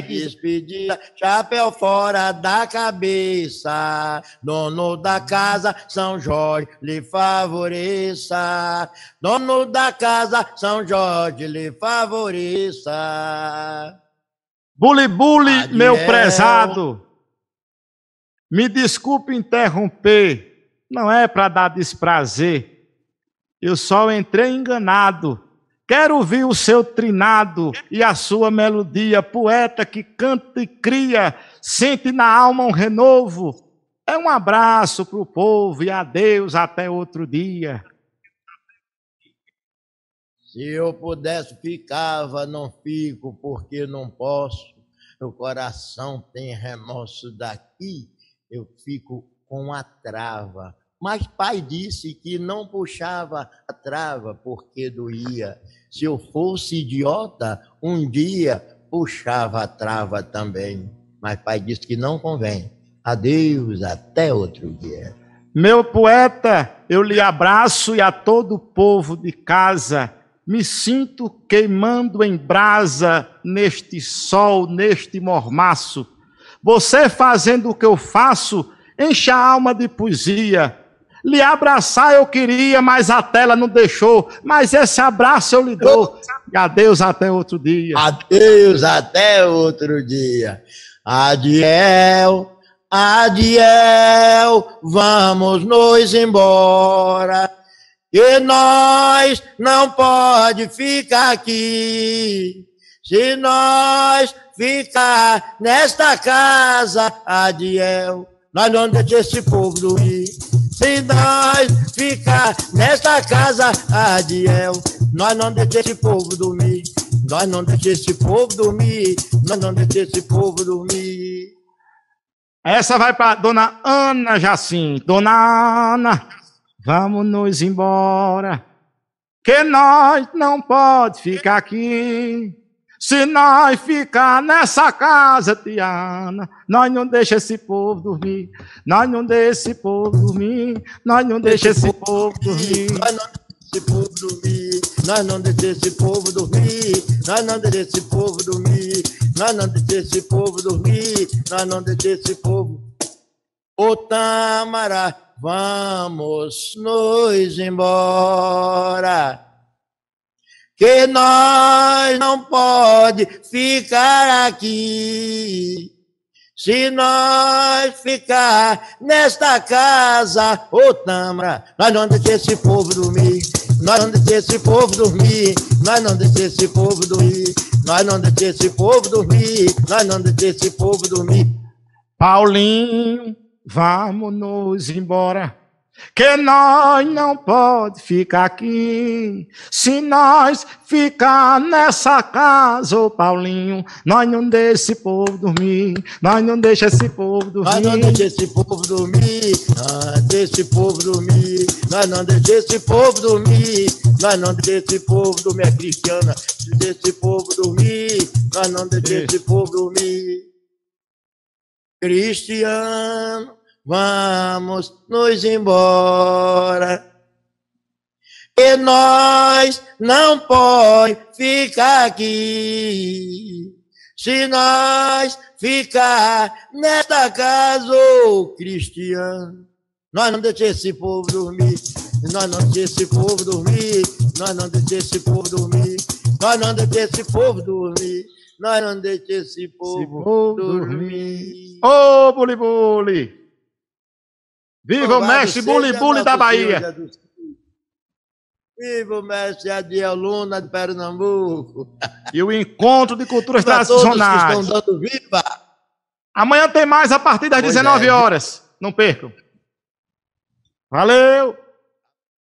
despedida. despedida, chapéu fora da cabeça. Dono da casa, São Jorge lhe favoreça. Dono da casa, São Jorge lhe favoreça. Bully, bully, Adiel. meu prezado. Me desculpe interromper. Não é para dar desprazer. Eu só entrei enganado. Quero ouvir o seu trinado e a sua melodia, poeta que canta e cria, sente na alma um renovo. É um abraço para o povo e adeus até outro dia. Se eu pudesse, ficava, não fico, porque não posso. Meu coração tem remorso daqui, eu fico com a trava. Mas pai disse que não puxava a trava, porque doía. Se eu fosse idiota, um dia puxava a trava também. Mas pai disse que não convém. Adeus, até outro dia. Meu poeta, eu lhe abraço e a todo o povo de casa. Me sinto queimando em brasa neste sol, neste mormaço. Você fazendo o que eu faço, enche a alma de poesia. Lhe abraçar eu queria, mas a tela não deixou. Mas esse abraço eu lhe dou. E adeus até outro dia. Adeus, até outro dia. Adiel, Adiel, vamos nos embora. Que nós não pode ficar aqui. Se nós ficar nesta casa, Adiel, nós não deixamos esse povo dormir. Se nós ficar nesta casa, Adiel, nós não deixamos esse povo dormir. Nós não deixamos esse povo dormir. Nós não deixamos esse povo dormir. Essa vai para dona Ana Jacinto. Dona Ana, vamos nos embora. Que nós não pode ficar aqui. Se nós ficar nessa casa, Tiana, nós não deixa esse povo dormir. Nós não deixa esse povo dormir. Nós não deixa esse povo dormir. Nós não deixamos esse povo dormir. Nós não deixamos esse povo dormir. Nós não deixamos esse povo dormir. Nós não deixamos esse povo dormir, nós não deixamos esse povo. Ô Tamara, vamos nos embora. Que nós não pode ficar aqui. Se nós ficar nesta casa, ô Tamara, nós não deixamos esse povo dormir. Nós não deixamos esse povo dormir. Nós não deixamos esse povo dormir. Nós não deixamos esse povo dormir. Nós não deixamos esse povo dormir. Paulinho, vamos nos embora. Que nós não pode ficar aqui. Se nós ficar nessa casa, ô Paulinho, nós não deixa esse povo dormir. Nós não deixa esse povo dormir. Nós não deixa esse povo dormir. Nós deixa esse povo dormir. Nós não deixa esse povo dormir. Nós não deixa esse povo dormir. É cristiana. Deixa esse povo dormir. Nós não deixa esse povo dormir. Cristiano vamos nos embora. E nós não pode ficar aqui. Se nós ficar nesta casa, ô cristiano, nós não deixamos esse povo dormir. Nós não deixamos esse povo dormir. Nós não deixamos esse povo dormir. Nós não deixamos esse povo dormir. Nós não deixamos esse povo, dormir. Ô, oh, Buli Buli! Viva o mestre Buli Buli da Bahia! Viva o mestre Adiel Luna de Pernambuco! E o encontro de culturas tradicionais. Todos que estão dando viva. Amanhã tem mais a partir das pois 19 é. horas. Não percam. Valeu!